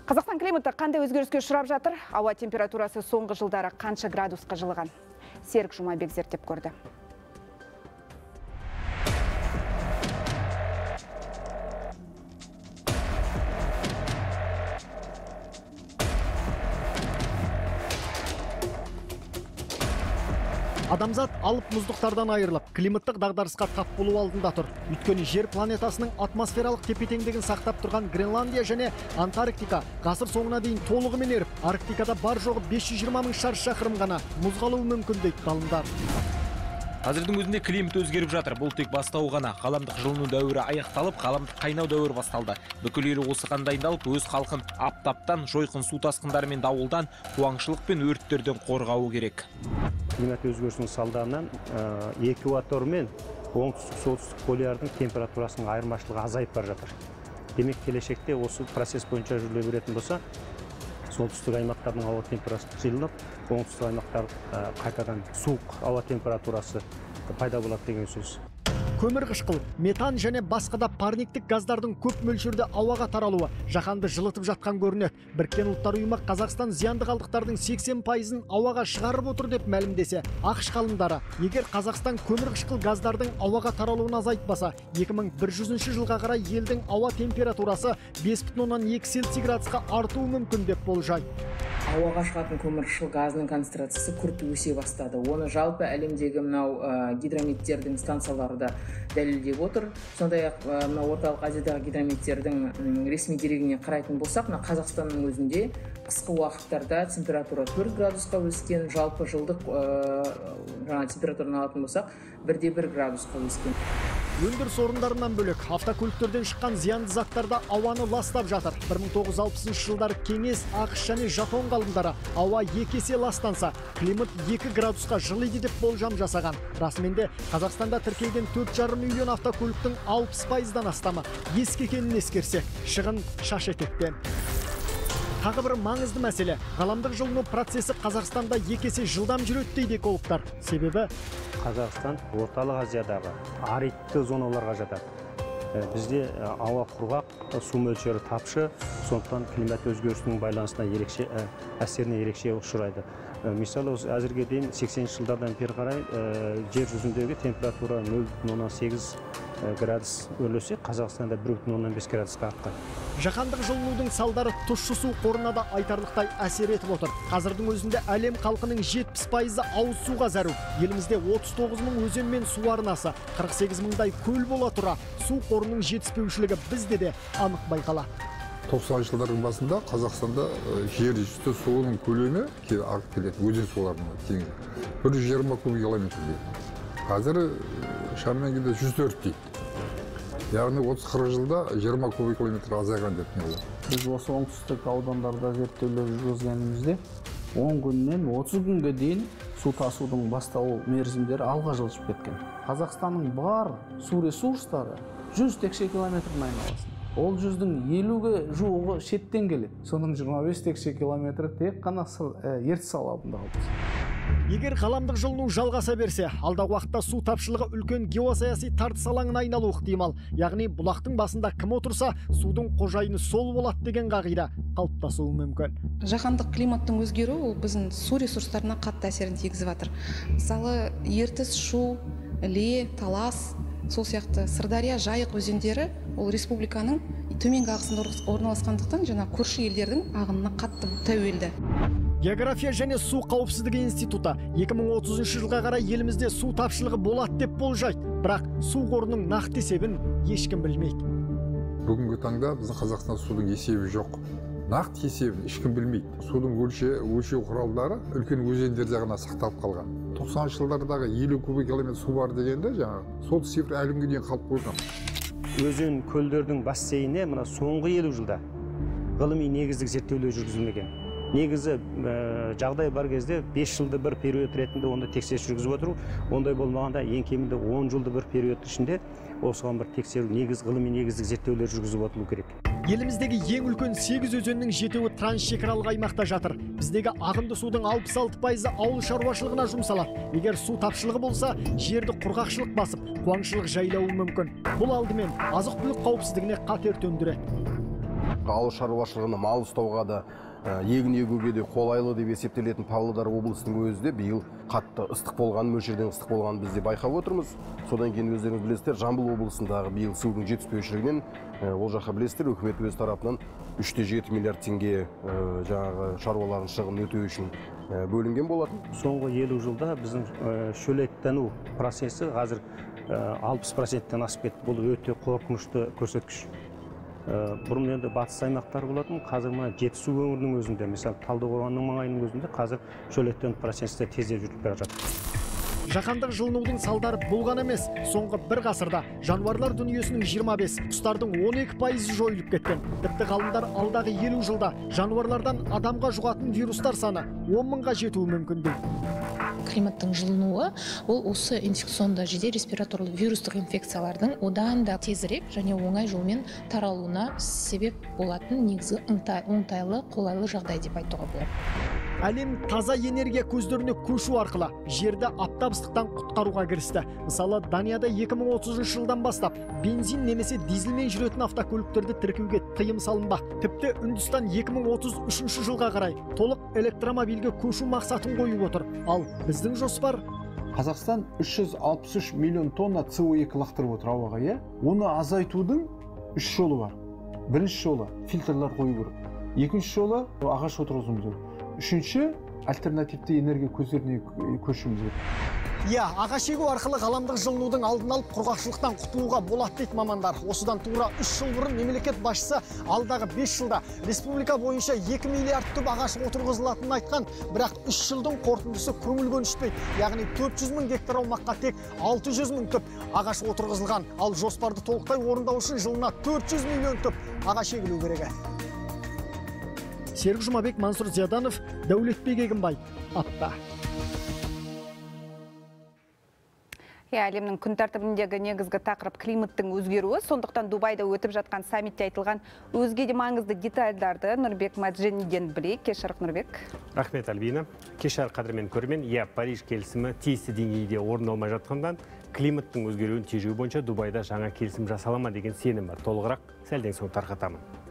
Қазақстан климаты қандай өзгеріске ұшырап жатыр? Ауа температурасы соңғы жылдары қанша градусқа жылыған? Серік жұмабек зерттеп көрді.
Адамзат алып мұздықтардан айырылып климаттық дағдарысқа тап болу алдында тұр. Өйткені жер планетасының атмосфералық тепе теңдігін сақтап тұрған гренландия және антарктика ғасыр соңына дейін толығымен еріп арктикада бар жоғы 520 мың шаршы шақырым ғана мұз қалуы мүмкін дейді ғалымдар.
Қазірдің өзінде климат өзгеріп жатыр. Бұл тек бастау ғана. Ғаламдық жылыну дәуірі аяқталып ғаламдық қайнау дәуірі басталды. Бүкіл ел осыған дайындалып өз халқын аптаптан жойқын су тасқындары мен дауылдан қуаңшылық пен өрттерден қорғауы керек.
Климат өзгерісінің салдарынан экватор мен оңтүстік солтүстік полярдың температурасының айырмашылығы азайып бара жатыр. Демек келешекте осы процесс бойынша жүріле беретін болса солтүстік аймақтардың ауа температурасы жылынып оңтүстік аймақтар қайтадан суық ауа температурасы пайда болады деген сөз.
Көмір қышқыл метан және басқа да парниктік газдардың көп мөлшерде ауаға таралуы жаһанды жылытып жатқан көрінеді. Біріккен ұлттар ұйымы қазақстан зиянды қалдықтардың 80 пайызын ауаға шығарып отыр деп мәлімдесе ақш ғалымдары егер қазақстан көмір қышқыл газдардың ауаға таралуын азайтпаса 2100 жылға қарай елдің ауа температурасы 5,2 цельсий артуы мүмкін деп болжайды.
Ауаға шығатын көмірқышқыл газының концентрациясы күрт өсе бастады. Оны жалпы әлемдегі мынау гидрометтердің станциялары да дәлелдеп отыр. Сондай ақ мына орталық азиядағы гидрометтердің ресми дерегіне қарайтын болсақ мына қазақстанның өзінде қысқы уақыттарда температура төрт градусқа өскен жалпы жылдық жаңа температураны алатын болсақ бірде бір градусқа өскен.
Өндіріс орындарынан бөлек автокөліктерден шыққан зиянды заттар да ауаны ластап жатыр. 1960 жылдары кеңес ақш және жапон ғалымдары ауа екі есе ластанса климат 2 градусқа жылиды деп болжам жасаған. Расымен де қазақстанда тіркелген 4,5 миллион автокөліктің 60 пайыздан астамы ескі екенін ескерсек шығын шаш етектен тағы бір маңызды мәселе. Ғаламдық жылыну процесі қазақстанда екі есе жылдам жүреді дейді экологтар. Себебі
қазақстан орталық азиядағы аридті зоналарға жатады. Бізде ауа құрғақ су мөлшері тапшы сондықтан климат өзгерісінің байланысына ерекше әсеріне ерекше ұшырайды. Мысалы осы әзірге дейін 80 жылдардан бері қарай жер жүзіндегі температура 0,8 градус өрлесе қазақстанда 1,5 градусқа артқан.
Жаһандық жылынудың салдары тұщы су қорына да айтарлықтай әсер етіп отыр. Қазірдің өзінде әлем халқының 70 пайызы ауыз суға зәру. Елімізде 39 мың өзен мен су арнасы 48 мыңдай көл бола тұра. Су қорының жетіспеушілігі бізде де анық байқалады
тоқсаныншы жылдардың басында қазақстанда жер үсті суының көлемі ағып келетін өзен суларының теңі бір жүз жиырма куб километр дейді. Қазір шамамен келгенде жүз төрт дейді. Яғни отыз қырық жылда жиырма куб километр азайған деп не
біз осы оңтүстік аудандарда зерттеулер жүргізгенімізде он күннен отыз күнге дейін су тасудың басталу мерзімдері алға жылжып кеткен. Қазақстанның бар су ресурстары жүз текше километрдің айналасында ол жүздің елуге жуығы шеттен келеді. Соның жиырма бес текше километрі тек қана ертіс алабында
егер ғаламдық жылыну жалғаса берсе алдағы уақытта су тапшылығы үлкен геосаяси тартыс алаңына айналуы ықтимал. Яғни бұлақтың басында кім отырса судың қожайыны сол болады деген қағида қалыптасуы мүмкін.
Жаһандық климаттың өзгеруі ол біздің су ресурстарына қатты әсерін тигізіп жатыр мысалы ертіс шу іле талас сол сияқты сырдария жайық өзендері ол республиканың төменгі ағысында орналасқандықтан жаңа көрші елдердің ағынына қатты тәуелді.
География және су қауіпсіздігі институты 2030 жылға қарай елімізде су тапшылығы болады деп болжайды. Бірақ су қорының нақты есебін ешкім білмейді.
Бүгінгі таңда біздің қазақстанда судың есебі жоқ. Нақты есебін ешкім білмейді. Судың өлше, өлшеу құралдары үлкен өзендерде ғана сақталып қалған. Тоқсаныншы жылдардағы елу кубик километр су бар дегенде жаңағы сол цифр әлі күнге дейін қалып қойған.
Өзен көлдердің бассейніне мына соңғы елу жылда ғылыми негіздік зерттеулер жүргізілмеген. Негізі ә, жағдай бар кезде 5 жылды бір период ретінде онда тексеріс жүргізіп отыру ондай болмағанда ең кемінде 10 жылды бір период ішінде осыған бір тексеру негіз ғылыми негіздік зерттеулер жүргізіп отыру керек.
Еліміздегі ең үлкен сегіз өзеннің жетеуі трансшекаралық аймақта жатыр. Біздегі ағынды судың алпыс алты пайызы ауыл шаруашылығына жұмсалады. Егер су тапшылығы болса жерді құрғақшылық басып қуаңшылық жайлауы мүмкін. Бұл алдымен азық түлік қауіпсіздігіне қатер төндіреді
ауыл шаруашылығына мал ұстауға да егін егуге де қолайлы деп есептелетін павлодар облысының өзі де биыл қатты ыстық болған мөлшерден ыстық болғанын біз де байқап отырмыз. Содан кейін өздеріңіз білесіздер жамбыл облысындағы биыл судың жетіспеушілігінен ол жаққа білесіздер үкімет өз тарапынан үш те жеті миллиард теңге жаңағы шаруалардың шығынын өтеу үшін бөлінген болатын.
Соңғы елу жылда біздің шөлейттену процесі қазір алпыс проценттен асып кетті бұл өте қорқынышты көрсеткіш. Бұрын енді батыс аймақтар болатын қазір мына жетісу өңірінің өзінде мысалы талдықорғанның маңайының өзінде қазір шөлейттену процесі тездеп жүріп бара жатыр.
Жаһандық жылынудың салдары бұл ғана емес соңғы бір ғасырда жануарлар дүниесінің 25 құстардың 12 пайызы жойылып кеткен. Тіпті ғалымдар алдағы елу жылда жануарлардан адамға жұғатын вирустар саны 10 мыңға жетуі мүмкін дейді.
Климаттың жылынуы ол осы инфекционды жедел респираторлы вирустық инфекциялардың одан да тезірек және оңай жолмен таралуына себеп болатын негізгі оңтайлы қолайлы жағдай деп айтуға болады.
Әлем таза энергия көздеріне көшу арқылы жерді аптап ыстықтан құтқаруға кірісті. Мысалы данияда 2030 жылдан бастап бензин немесе дизельмен жүретін автокөліктерді тіркеуге тыйым салынбақ. Тіпті үндістан 2033 жылға қарай толық электромобильге көшу мақсатын қойып отыр. Ал біздің жоспар?
Қазақстан 363 миллион тонна СО2 лақтырып отыр ауаға иә? Оны азайтудың үш жолы бар. Бірінші жолы фильтрлар қою керек. Екінші жолы ағаш отырғызуымыз керек. Үшінші альтернативті энергия көздеріне көшуіміз керек.
Иә ағаш егу арқылы ғаламдық жылынудың алдын алып құрғақшылықтан құтылуға болады дейді мамандар. Осыдан тура үш жыл бұрын мемлекет басшысы алдағы бес жылда республика бойынша 2 миллиард түп ағаш отырғызылатынын айтқан. Бірақ үш жылдың қорытындысы көңіл көншітпейді яғни 400 мың гектар аумаққа тек 600 мың түп ағаш отырғызылған. Ал жоспарды толықтай орындау үшін жылына 400 миллион түп ағаш егілу керек. Серік жұмабек мансұр зияданов дәулетбек егінбай апта
Иә, әлемнің күн тәртібіндегі негізгі тақырып климаттың өзгеруі, сондықтан Дубайда өтіп жатқан саммитте айтылған өзге де маңызды детальдарды Нұрбек Мәджениден білейік. Кешірік Нұрбек.
Рахмет Альбина. Кешар қадірмен көрмен, иә, Париж келісімі тиісті деңгейде орын алмай жатқандан климаттың өзгеруін тежеу бойынша Дубайда жаңа келісім жасалама деген сенім бар. Толығырақ сәлден соң тарқатамын.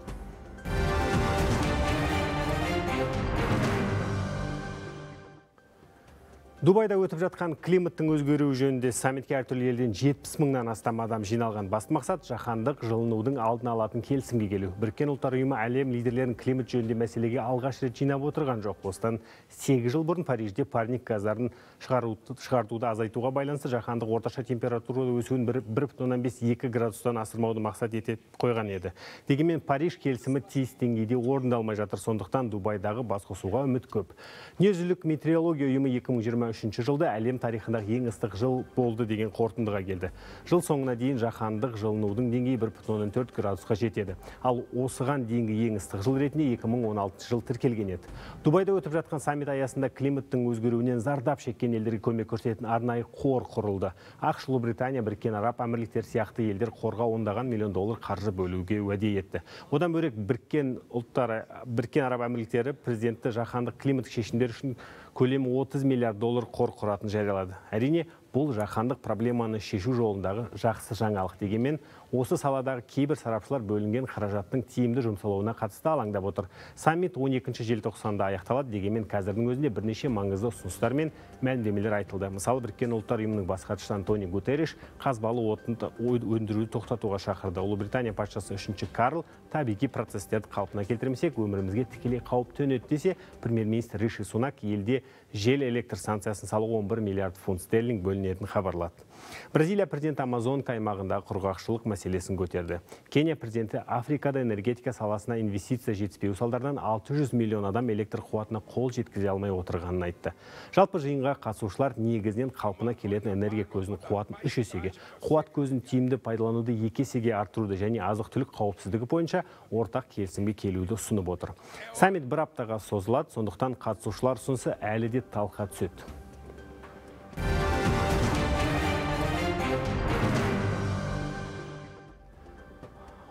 Дубайда өтіп жатқан климаттың өзгеруі жөнінде саммитке әртүрлі елден 70 мыңнан астам адам жиналған. Басты мақсат жаһандық жылынудың алдын алатын келісімге келу. Біріккен ұлттар ұйымы әлем лидерлерін климат жөнінде мәселеге алғаш рет жинап отырған жоқ. Осыдан 8 жыл бұрын Парижде парник газдарын шығартуды азайтуға байланысты жаһандық орташа температура өсуін 1,5-2 градустан асырмауды мақсат ете қойған еді. Дегенмен Париж келісімі тиіс деңгейде орындалмай жатыр. Сондықтан Дубайдағы басқосуға үміт көп. Дүниежүзілік метеорология ұйымы 2020 2023 жылды әлем тарихындағы ең ыстық жыл болды деген қорытындыға келді. Жыл соңына дейін жаһандық жылынудың деңгейі 1,4 градусқа жетеді. Ал осыған дейінгі ең ыстық жыл ретінде 2016 жыл тіркелген еді. Дубайда өтіп жатқан саммит аясында климаттың өзгеруінен зардап шеккен елдерге көмек көрсететін арнайы қор құрылды. ақш ұлыбритания біріккен араб әмірліктері сияқты елдер қорға ондаған миллион доллар қаржы бөлуге уәде етті одан бөлек біріккен ұлттар біріккен араб әмірліктері президенті жаһандық климаттық шешімдер үшін көлемі 30 миллиард доллар қор құратын жариялады. Әрине бұл жаһандық проблеманы шешу жолындағы жақсы жаңалық дегенмен осы саладағы кейбір сарапшылар бөлінген қаражаттың тиімді жұмсалуына қатысты алаңдап отыр. Саммит 12 желтоқсанда аяқталады дегенмен қазірдің өзінде бірнеше маңызды ұсыныстар мен мәлімдемелер айтылды. Мысалы біріккен ұлттар ұйымының бас хатшысы антонио гутерриш қазбалы отынды өндіруді тоқтатуға шақырды. Ұлыбритания патшасы үшінші карл табиғи процестерді қалпына келтірмесек өмірімізге тікелей қауіп төнеді десе премьер министр риши сунак елде жел электр станциясын салуға 11 миллиард фунт стерлинг бөлінетінін хабарлады. Бразилия президенті амазонка аймағындағы құрғақшылық мәселесін көтерді. Кения президенті африкада энергетика саласына инвестиция жетіспеуі салдарынан 600 миллион адам электр қуатына қол жеткізе алмай отырғанын айтты. Жалпы жиынға қатысушылар негізінен қалпына келетін энергия көзінің қуатын үш есеге қуат көзін тиімді пайдалануды екі есеге арттыруды және азық түлік қауіпсіздігі бойынша ортақ келісімге келуді ұсынып отыр. Саммит бір аптаға созылады сондықтан қатысушылар ұсынысы әлі де талқыға түседі.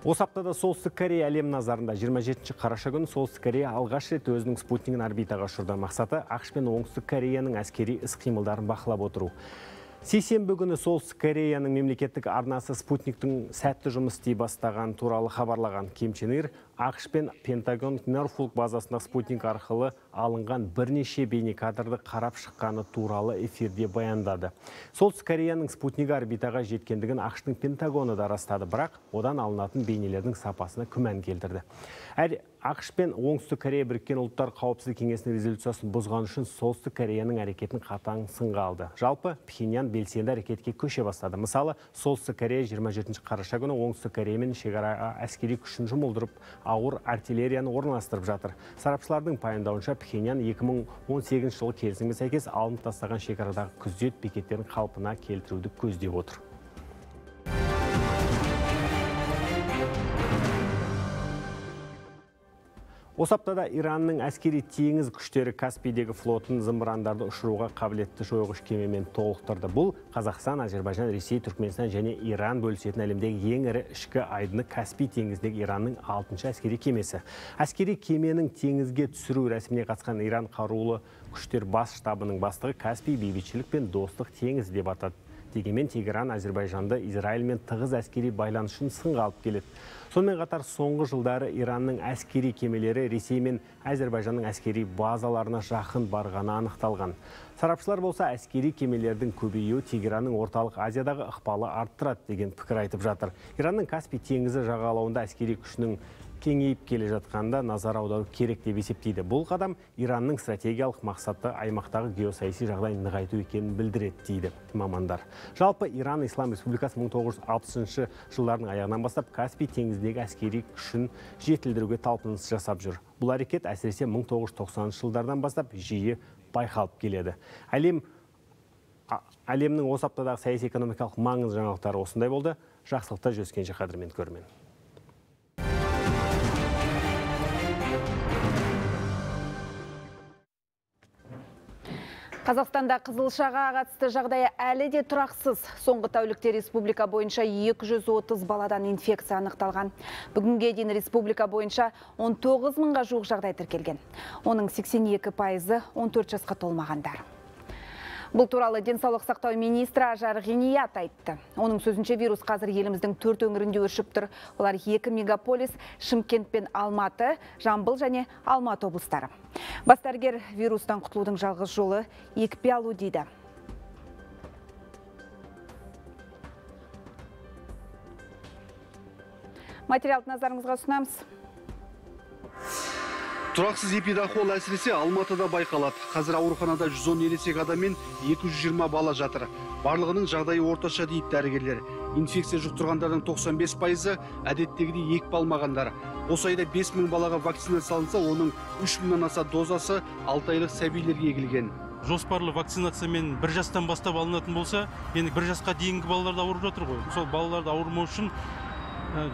Осы аптада солтүстік корея әлем назарында. 27 қараша күні солтүстік корея алғаш рет өзінің спутнигін орбитаға ұшырды мақсаты ақш пен оңтүстік кореяның әскери іс қимылдарын бақылап отыру. Сейсенбі күні солтүстік кореяның мемлекеттік арнасы спутниктің сәтті жұмыс істей бастаған туралы хабарлаған ким чен ир ақш пен пентагон норфолк базасында спутник арқылы алынған бірнеше бейнекадрды қарап шыққаны туралы эфирде баяндады. Солтүстік кореяның спутнигі орбитаға жеткендігін ақштың пентагоны да растады бірақ одан алынатын бейнелердің сапасына күмән келтірді. Әр ақш пен оңтүстік корея біріккен ұлттар қауіпсіздік кеңесінің резолюциясын бұзған үшін солтүстік кореяның әрекетін қатаң сынға алды. Жалпы пхеньян белсенді әрекетке көше бастады. Мысалы солтүстік корея 27 қараша күні оңтүстік кореямен шекараға әскери күшін жұмылдырып ауыр артиллерияны орналастырып жатыр. Сарапшылардың пайымдауынша пхеньян 2018 жылы келісімге сәйкес алынып тастаған шекарадағы күзет бекеттерін қалпына келтіруді көздеп отыр. Осы аптада Иранның әскери теңіз күштері Каспийдегі флотын зымырандарды ұшыруға қабілетті жойғыш кемемен толықтырды. Бұл Қазақстан, Азербайжан, Ресей, Түркменстан және Иран бөлісетін әлемдегі ең ірі ішкі айдыны Каспий теңізіндегі Иранның алтыншы әскери кемесі. Әскери кеменің теңізге түсіру рәсіміне қатысқан Иран қарулы күштер бас штабының бастығы Каспий бейбітшілік пен достық теңіз деп атады дегенмен тегеран әзербайжанды израильмен тығыз әскери байланыс үшін сынға алып келеді сонымен қатар соңғы жылдары иранның әскери кемелері ресей мен әзербайжанның әскери базаларына жақын барғаны анықталған. Сарапшылар болса әскери кемелердің көбеюі тегеранның орталық азиядағы ықпалы арттырады деген пікір айтып жатыр. Иранның каспий теңізі жағалауында әскери күшінің кеңейіп келе жатқанда назар аудару керек деп есептейді. Бұл қадам иранның стратегиялық мақсаты аймақтағы геосаяси жағдайын нығайту екенін білдіреді дейді мамандар. Жалпы иран ислам республикасы 1960 жылдардың аяғынан бастап каспий теңізіндегі әскери күшін жетілдіруге талпыныс жасап жүр. Бұл әрекет әсіресе 1990 жылдардан бастап жиі байқалып келеді. Әлем әлемнің осы аптадағы саяси экономикалық маңызды жаңалықтары осындай болды. Жақсылықта жүздескенше қадірмен көрермен.
Қазақстанда қызылшаға қатысты жағдайы әлі де тұрақсыз. Соңғы тәулікте республика бойынша 230 баладан инфекция анықталған. Бүгінге дейін республика бойынша 19 мыңға жуық жағдай тіркелген. Оның 82 пайызы 14 жасқа толмағандар. Бұл туралы денсаулық сақтау министрі Ажар Ғиният айтты. Оның сөзінше вирус қазір еліміздің төрт өңірінде өршіп тұр. Олар екі мегаполис, Шымкент пен Алматы, Жамбыл және Алматы облыстары. Бастаргер вирустан құтылудың жалғыз жолы екпе алу дейді. Материалды назарыңызға ұсынамыз
тұрақсыз эпидахуал әсіресе алматыда байқалады. Қазір ауруханада 110 ересек адам мен 220 бала жатыр. Барлығының жағдайы орташа дейді дәрігерлер. Инфекция жұқтырғандардың 95 пайызы әдеттегідей екпе алмағандар осы айда 5000 балаға вакцина салынса оның 3000 мыңнан аса дозасы 6 айлық сәбилерге егілген.
Жоспарлы вакцинациямен бір жастан бастап алынатын болса енді бір жасқа дейінгі балалар да ауырып жатыр ғой. Сол балаларды ауырмау үшін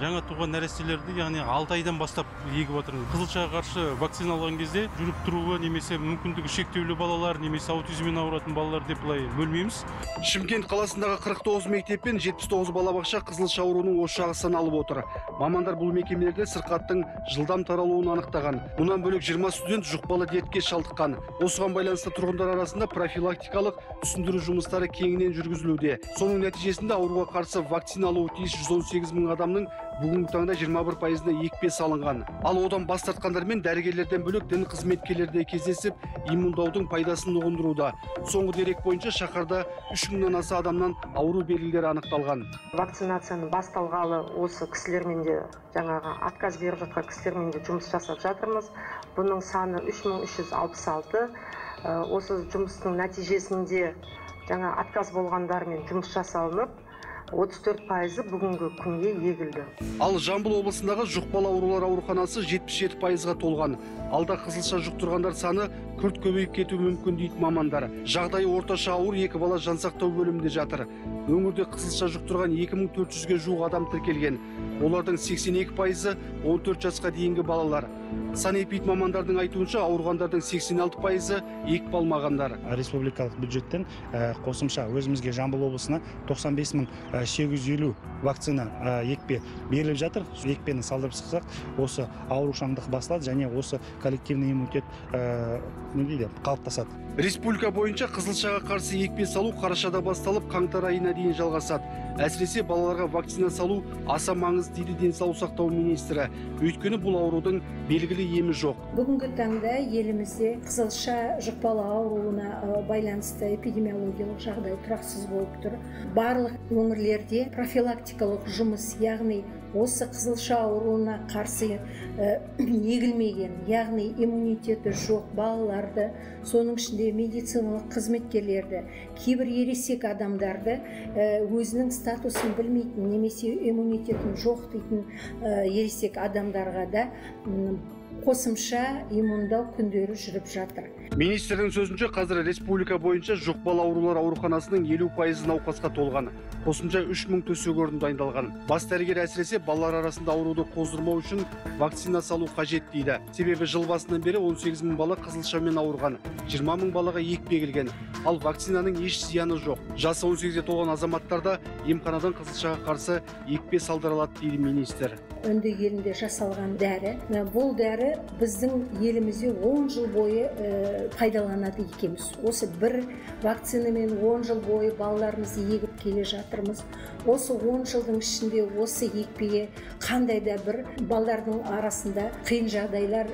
жаңа туған нәрестелерді яғни алты айдан бастап егіп жатырмыз қызылшаға қарсы вакцина алған кезде жүріп тұруы немесе мүмкіндігі шектеулі балалар немесе аутизммен ауыратын балалар деп былай бөлмейміз.
Шымкент қаласындағы 49 мектеп пен 79 балабақша қызылша ауруының ошағы саналып отыр. Мамандар бұл мекемелерде сырқаттың жылдам таралуын анықтаған. Мұнан бөлек 20 студент жұқпалы дертке шалдыққан. Осыған байланысты тұрғындар арасында профилактикалық түсіндіру жұмыстары кеңінен жүргізілуде. Соның нәтижесінде ауруға қарсы вакцина алуы тиіс 118 мың адамның бүгінгі таңда 21 пайызына екпе салынған. Ал одан бас тартқандар мен дәрігерлерден бөлек дін қызметкерлері де кездесіп иммундаудың пайдасын ұғындыруда. Соңғы дерек бойынша шаһарда үш мыңнан аса адамнан ауру белгілері анықталған.
Вакцинацияны басталғалы осы кісілермен де жаңағы отказ беріп жатқан кісілермен де жұмыс жасап жатырмыз. Бұның саны 3366 осы жұмыстың нәтижесінде жаңа отказ болғандармен жұмыс жасалынып 34 пайызы бүгінгі күнге егілді.
Ал жамбыл облысындағы жұқпалы аурулар ауруханасы 77 пайызға толған. Алда қызылша жұқтырғандар саны күрт көбейіп кетуі мүмкін дейді мамандар. Жағдайы орташа ауыр екі бала жансақтау бөлімінде жатыр. Өңірде қызылша жұқтырған 2400-ге жуық адам тіркелген. Олардың 82 пайызы 14 жасқа дейінгі балалар. Санэпид мамандардың айтуынша ауырғандардың 86 пайызы екпе алмағандар
республикалық бюджеттен қосымша өзімізге жамбыл облысына 95 мың 850 вакцина екпе беріліп жатыр. Екпені салдырып шықсақ осы аурушаңдық басылады және осы коллективный иммунитет не дейді қалыптасады
республика бойынша қызылшаға қарсы екпе салу қарашада басталып қаңтар айына дейін жалғасады. Әсіресе балаларға вакцина салу аса маңызды дейді денсаулық сақтау министрі. Өйткені бұл аурудың белгілі емі жоқ.
Бүгінгі таңда елімізде қызылша жұқпалы ауруына байланысты эпидемиологиялық жағдай тұрақсыз болып тұр. Барлық өңірлерде профилактикалық жұмыс яғни осы қызылша ауруына қарсы егілмеген яғни иммунитеті жоқ балаларды соның ішінде медициналық қызметкерлерді кейбір ересек адамдарды өзінің статусын білмейтін немесе иммунитетін жоқ дейтін ересек адамдарға да қосымша иммундау күндері жүріп жатыр.
Министрдің сөзінше қазір республика бойынша жұқпалы аурулар ауруханасының елу пайызы науқасқа толған. Қосымша үш мың төсек орын дайындалған. Бас дәрігер әсіресе балалар арасында ауруды қоздырмау үшін вакцина салу қажет дейді. Себебі жыл басынан бері 18 мың бала қызылшамен ауырған. 20 мың балаға екпе егілген ал вакцинаның еш зияны жоқ. Жасы 18-ге толған азаматтарда емханадан қызылшаға қарсы екпе салдырылады дейді министр.
Үнді елінде жасалған дәрі. Бұл дәрі біздің елімізде 10 жыл бойы пайдаланады екенбіз. Осы бір вакцинамен 10 жыл бойы балаларымызды егіп келе жатырмыз. Осы 10 жылдың ішінде осы екпеге қандай да бір балалардың арасында қиын жағдайлар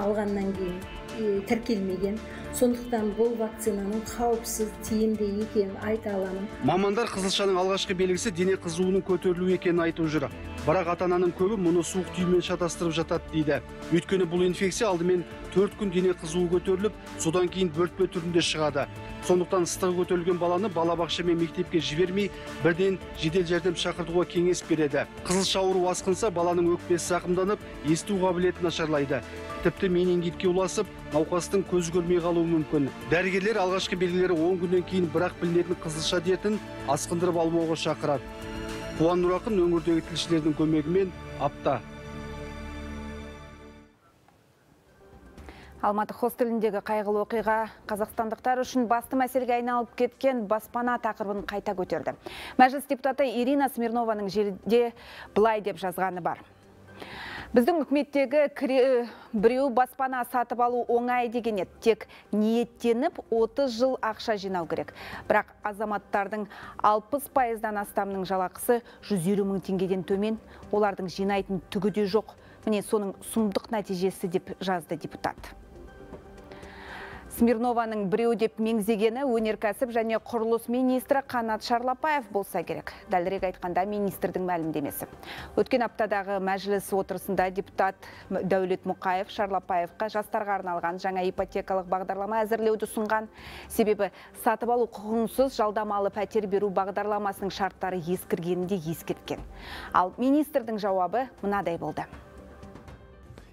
алғаннан кейін тіркелмеген. Сондықтан бұл вакцинаның қауіпсіз тиімді екенін айта аламын.
Мамандар қызылшаның алғашқы белгісі дене қызуының көтерілуі екенін айтып жүр. Бірақ ата ананың көбі мұны суық тиюмен шатастырып жатады дейді. Өйткені бұл инфекция алдымен төрт күн дене қызуы көтеріліп содан кейін бөртпе түрінде шығады. Сондықтан ыстығы көтерілген баланы балабақша мен мектепке жібермей бірден жедел жәрдем шақыртуға кеңес береді. Қызылша ауру асқынса баланың өкпесі зақымданып есту қабілеті нашарлайды. Тіпті менингитке ұласып науқастың көзі көрмей қалуы мүмкін. Дәрігерлер алғашқы белгілері он күннен кейін бірақ білінетін қызылша дертін асқындырып алмауға шақырады. Қуан нұрақын өңірдегі тілшілердің көмегімен апта
Алматы хостеліндегі қайғылы оқиға қазақстандықтар үшін басты мәселеге айналып кеткен баспана тақырыбын қайта көтерді. Мәжіліс депутаты Ирина Смирнованың желіде былай деп жазғаны бар. Біздің үкіметтегі біреу баспана сатып алу оңай деген еді. Тек ниеттеніп 30 жыл ақша жинау керек. Бірақ азаматтардың 60 пайыздан астамның жалақысы 150 мың теңгеден төмен. Олардың жинайтын түгі де жоқ. Міне соның сұмдық нәтижесі деп жазды депутат. Смирнованың біреу деп меңзегені өнеркәсіп және құрылыс министрі Қанат Шарлапаев болса керек. Дәлірек айтқанда министрдің мәлімдемесі. Өткен аптадағы мәжіліс отырысында депутат Дәулет Мұқаев Шарлапаевқа жастарға арналған жаңа ипотекалық бағдарлама әзірлеуді ұсынған. Себебі сатып алу құқығынсыз жалдамалы пәтер беру бағдарламасының шарттары ескіргенін де ескерткен. Ал министрдің жауабы мынадай болды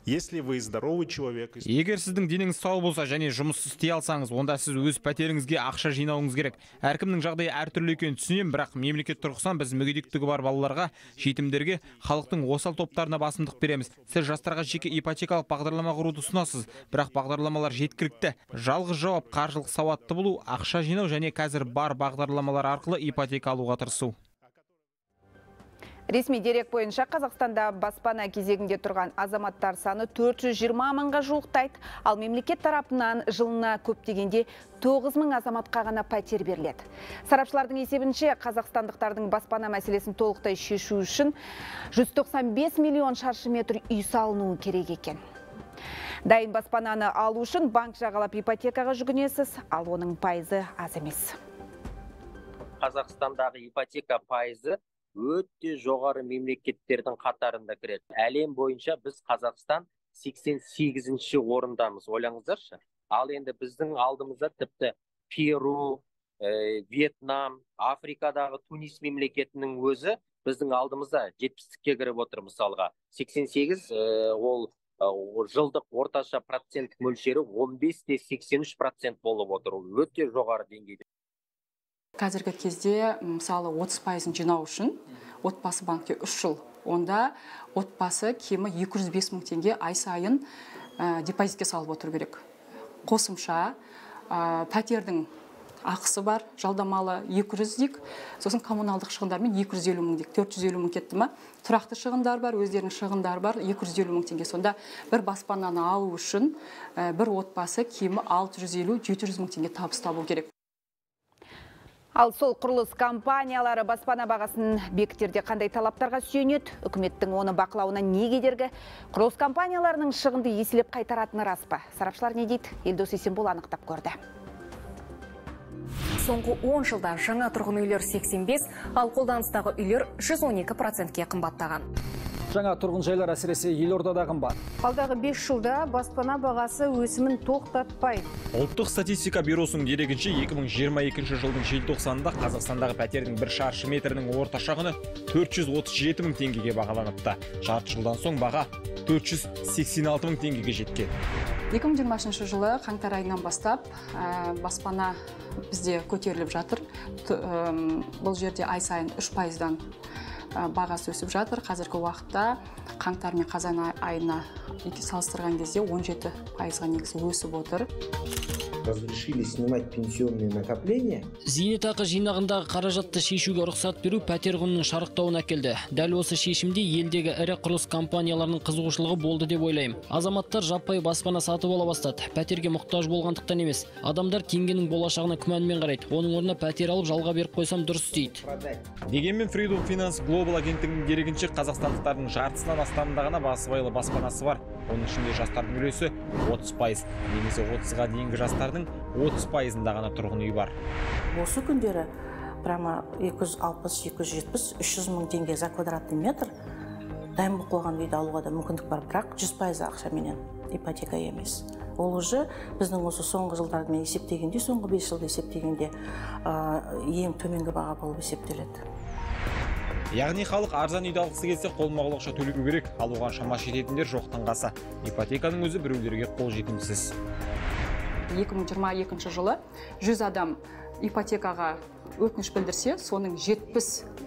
Если вы здоровый человек,
егер сіздің денеңіз сау болса және жұмыс істей алсаңыз онда сіз өз пәтеріңізге ақша жинауыңыз керек. Әркімнің жағдайы әртүрлі екенін түсінемін бірақ мемлекет тұрғысынан біз мүгедектігі бар балаларға жетімдерге халықтың осал топтарына басымдық береміз. Сіз жастарға жеке ипотекалық бағдарлама құруды ұсынасыз бірақ бағдарламалар жеткілікті. Жалғыз жауап қаржылық сауатты болу ақша жинау және қазір бар бағдарламалар арқылы ипотека алуға тырысу.
Ресми дерек бойынша Қазақстанда баспана кезегінде тұрған азаматтар саны 420 мыңға жуықтайды, ал мемлекет тарапынан жылына көптегенде 9 мың азаматқа ғана пәтер беріледі. Сарапшылардың есебінше қазақстандықтардың баспана мәселесін толықтай шешу үшін 195 миллион шаршы метр үй салынуы керек екен. Дайын баспананы алу үшін банк жағалап ипотекаға жүгінесіз, ал оның пайызы аз емес.
Қазақстандағы ипотека пайызы өте жоғары мемлекеттердің қатарында кіреді. Әлем бойынша біз қазақстан 88-ші орындамыз ойлаңыздаршы. Ал енді біздің алдымызда тіпті перу ә, вьетнам африкадағы тунис мемлекетінің өзі біздің алдымызда жетпістікке кіріп отыр мысалға. 88 ә, ол жылдық орташа проценттік мөлшері 15 те 83 процент болып отыр. Ол өте жоғары деңгейде.
Қазіргі кезде мысалы 30 пайызын жинау үшін отбасы банкте үш жыл. Онда отбасы кемі 205 мың теңге ай сайын ә, депозитке салып отыру керек. Қосымша ә, пәтердің ақысы бар жалдамалы 200 дейік сосын коммуналдық шығындармен 250 мың дейік 450 мың кетті ма тұрақты шығындар бар өздерінің шығындары бар 250 мың теңге. Сонда бір баспананы алу үшін ә, бір отбасы кемі 650-700 мың теңге табыс табу керек.
Ал сол құрылыс компаниялары баспана бағасын бекіттерде қандай талаптарға сүйенеді? Үкіметтің оны бақылауына не кедергі? Құрылыс компанияларының шығынды еселеп қайтаратыны рас па? Сарапшылар не дейді? Елдос Есенбол анықтап көрді.
Соңғы 10 жылда жаңа тұрғын үйлер 85, ал қолданыстағы үйлер 112 процентке қымбаттаған
жаңа тұрғын жайлар әсіресе елордада қымбат.
Алдағы 5 жылда баспана бағасы өсімін тоқтатпайды
ұлттық статистика бюросының дерегінше 2022 жылдың желтоқсанында қазақстандағы пәтердің бір шаршы метрінің орташа құны 437 мың теңгеге бағаланыпты. Жарты жылдан соң баға 486 мың теңгеге жеткен.
2020 жылы қаңтар айынан бастап баспана бізде көтеріліп жатыр. Бұл жерде ай сайын 3 пайыздан бағасы өсіп жатыр. Қазіргі уақытта қаңтар мен қазан айына салыстырған кезде 17 пайызға негізі өсіп отыр.
Разрешили снимать пенсионные накопления.
Зейнетақы жинағындағы қаражатты шешуге рұқсат беру пәтер құнының шарықтауына әкелді дәл осы шешімде елдегі ірі құрылыс компанияларының қызығушылығы болды деп ойлаймын. Азаматтар жаппай баспана сатып ала бастады. Пәтерге мұқтаж болғандықтан емес. Адамдар теңгенің болашағына күмәнмен қарайды. Оның орнына пәтер алып жалға беріп қойсам дұрыс дейді.
Дегенмен freedom finance global агенттігінің дерегінше қазақстандықтардың жартысынан астамында ғана басыбайлы баспанасы бар. Оның ішінде жастардың үлесі 30 пайыз немесе 30-ға дейінгі жастардың 30 пайызында ғана тұрғын үй бар.
Осы күндері прямо 260-270 300 мың теңге за квадратный метр дайын болып қойған үйді алуға да мүмкіндік бар. Бірақ 100 пайыз ақшаменен ипотека емес. Ол уже біздің осы соңғы жылдармен есептегенде соңғы 5 жылда есептегенде ең төменгі баға болып есептеледі.
Яғни халық арзан үйді алғысы келсе қолма қол ақша төлеу керек. Ал оған шамасы жететіндер жоқтың қасы. Ипотеканың өзі біреулерге қолжетімсіз.
2022 жылы 100 адам ипотекаға өтініш білдірсе соның 70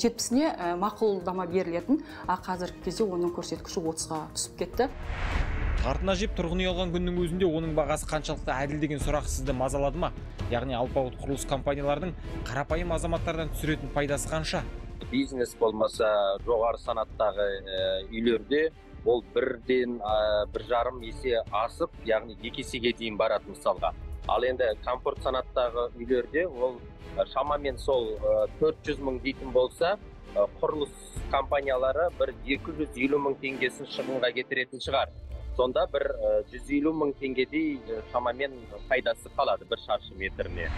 жетпісіне мақұлдама берілетін. А қазіргі кезде оның көрсеткіші 30-ға түсіп кетті.
Артына жеп тұрғын үй алған күннің өзінде оның бағасы қаншалықты әділ деген сұрақ сізді мазалады ма? Яғни алпауыт құрылыс компанияларының қарапайым азаматтардан түсіретін пайдасы қанша?
Бизнес болмаса жоғары санаттағы үйлерде ол бірден бір жарым есе асып яғни екі есеге дейін барады мысалға. Ал енді комфорт санаттағы үйлерде ол шамамен сол 400 мың дейтін болса құрылыс компаниялары бір 250 мың теңгесін шығынға кетіретін шығар. Сонда бір 150 мың теңгедей шамамен пайдасы қалады бір шаршы метріне.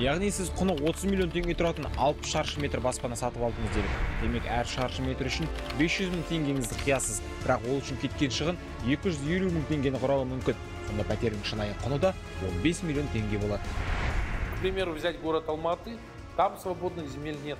Яғни сіз құны 30 миллион теңге тұратын 60 шаршы метр баспана сатып алдыңыз делік демек әр шаршы метр үшін 500 мың теңгеңізді қиясыз бірақ ол үшін кеткен шығын 250 мың теңгені құрауы мүмкін. Сонда пәтердің шынайы құны да 15 миллион теңге болады.
К примеру взять город алматы там свободных земель нет.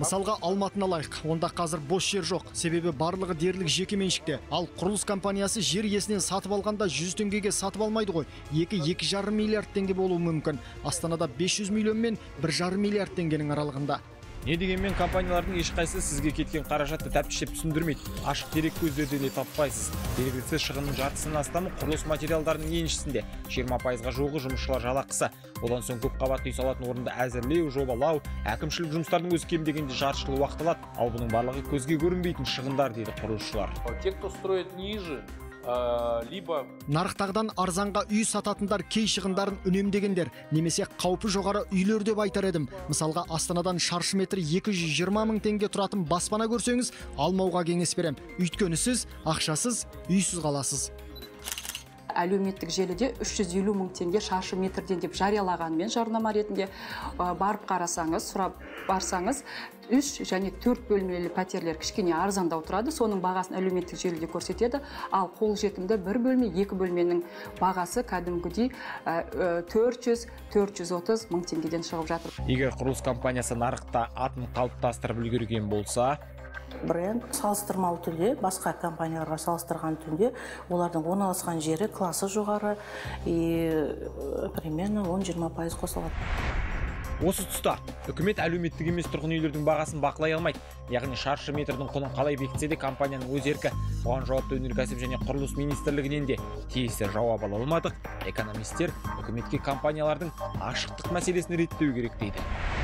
Мысалға алматыны алайық. Онда қазір бос жер жоқ. Себебі барлығы дерлік жеке меншікте. Ал құрылыс компаниясы жер иесінен сатып алғанда 100 теңгеге сатып алмайды ғой. Екі екі жарым миллиард теңге болуы мүмкін. Астанада 500 миллион мен бір жарым миллиард теңгенің аралығында.
Не дегенмен компаниялардың ешқайсысы сізге кеткен қаражатты тәптіштеп түсіндірмейді. Ашық дерек көздерде де таппайсыз. Белгілісі шығынның жартысынан астамы құрылыс материалдарының еншісінде. Жиырма пайызға жуығы жұмысшылар жалақысы. Одан соң көпқабатты үй салатын орынды әзірлеу жобалау әкімшілік жұмыстардың өзі кем дегенде жарты жыл уақыт алады. Ал бұның барлығы көзге көрінбейтін шығындар дейді құрылысшылар.
Те кто строит ниже либо
нарықтағыдан арзанға үй сататындар кей шығындарын үнемдегендер немесе қаупі жоғары үйлер деп айтар едім. Мысалға астанадан шаршы метр 220 мың теңге тұратын баспана көрсеңіз алмауға кеңес берем. Өйткені сіз ақшасыз үйсіз қаласыз.
Әлеуметтік желіде 350 мың теңге шаршы метрден деп жариялағанымен жарнама ретінде барып қарасаңыз сұрап барсаңыз үш және төрт бөлмелі пәтерлер кішкене арзандау тұрады соның бағасын әлеуметтік желіде көрсетеді. Ал қолжетімді бір бөлме екі бөлменің бағасы кәдімгідей төрт жүз төрт жүз отыз мың теңгеден шығып жатыр.
Егер құрылыс компаниясы нарықта атын қалыптастырып үлгерген болса
бренд салыстырмалы түрде басқа компанияларға салыстырған түрде олардың орналасқан жері классы жоғары и примерно он жиырма пайыз қосылады.
Осы тұста үкімет әлеуметтік емес тұрғын үйлердің бағасын бақылай алмайды. Яғни шаршы метрдің құнын қалай бекітсе де компанияның өз еркі бұған жауапты өнеркәсіп және құрылыс министрлігінен де тиісті жауап ала алмадық. Экономисттер үкіметке компаниялардың ашықтық мәселесін реттеу керек дейді.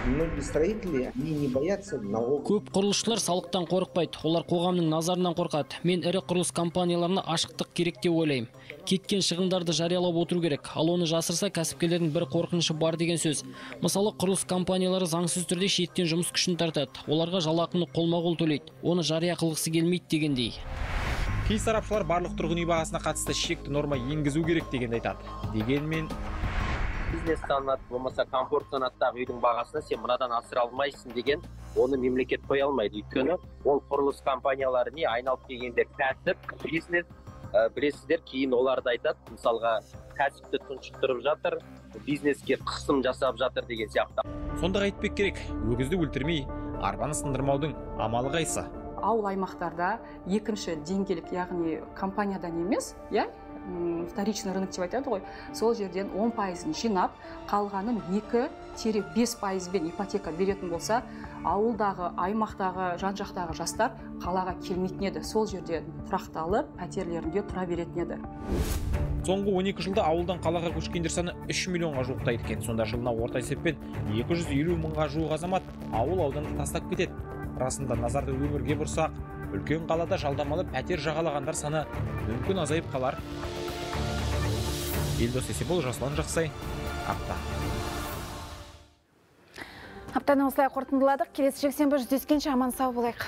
Многие строители они не боятся налогов.
Көп құрылысшылар салықтан қорықпайды. Олар қоғамның назарынан қорқады. Мен ірі құрылыс компанияларына ашықтық керек деп ойлаймын. Кеткен шығындарды жариялап отыру керек. Ал оны жасырса кәсіпкерлердің бір қорқынышы бар деген сөз. Мысалы құрылыс компаниялары заңсыз түрде шеттен жұмыс күшін тартады. Оларға жалақыны қолма қол төлейді. Оны жария қылғысы келмейді дегендей.
Кей сарапшылар барлық тұрғын үй бағасына қатысты шекті норма енгізу керек дегенді айтады. Дегенмен
бизнес санат болмаса комфорт санаттағы үйдің бағасына сен мынадан асыра алмайсың деген оны мемлекет қоя алмайды. Өйткені ол құрылыс компаниялары не айналып келгенде кәсіп бизнес ә, білесіздер кейін оларды айтады мысалға кәсіпті тұншықтырып жатыр бизнеске қысым жасап жатыр деген сияқты.
Сонда айтпек керек өгізді өлтірмей арбаны сындырмаудың амалы қайсы?
Ауыл аймақтарда екінші деңгейлік яғни компаниядан емес иә вторичный рынок деп айтады ғой сол жерден 10 пайызын жинап қалғанын 2 тире 5 пайызбен ипотека беретін болса ауылдағы аймақтағы жан жақтағы жастар қалаға келмейтін еді. Сол жерде тұрақталып пәтерлерінде тұра беретін еді.
Соңғы 12 жылда ауылдан қалаға көшкендер саны 3 миллионға жуықтайды екен. Сонда жылына орта есеппен 250 мыңға жуық азамат ауыл ауданды тастап кетеді. Расында назарды өңірге бұрсақ үлкен қалада жалдамалы пәтер жағалағандар саны мүмкін азайып қалар. Елдос есебол жасұлан жақсай апта
аптаны осылай қорытындыладық. Келесі жексенбі жүздескенше аман сау болайық.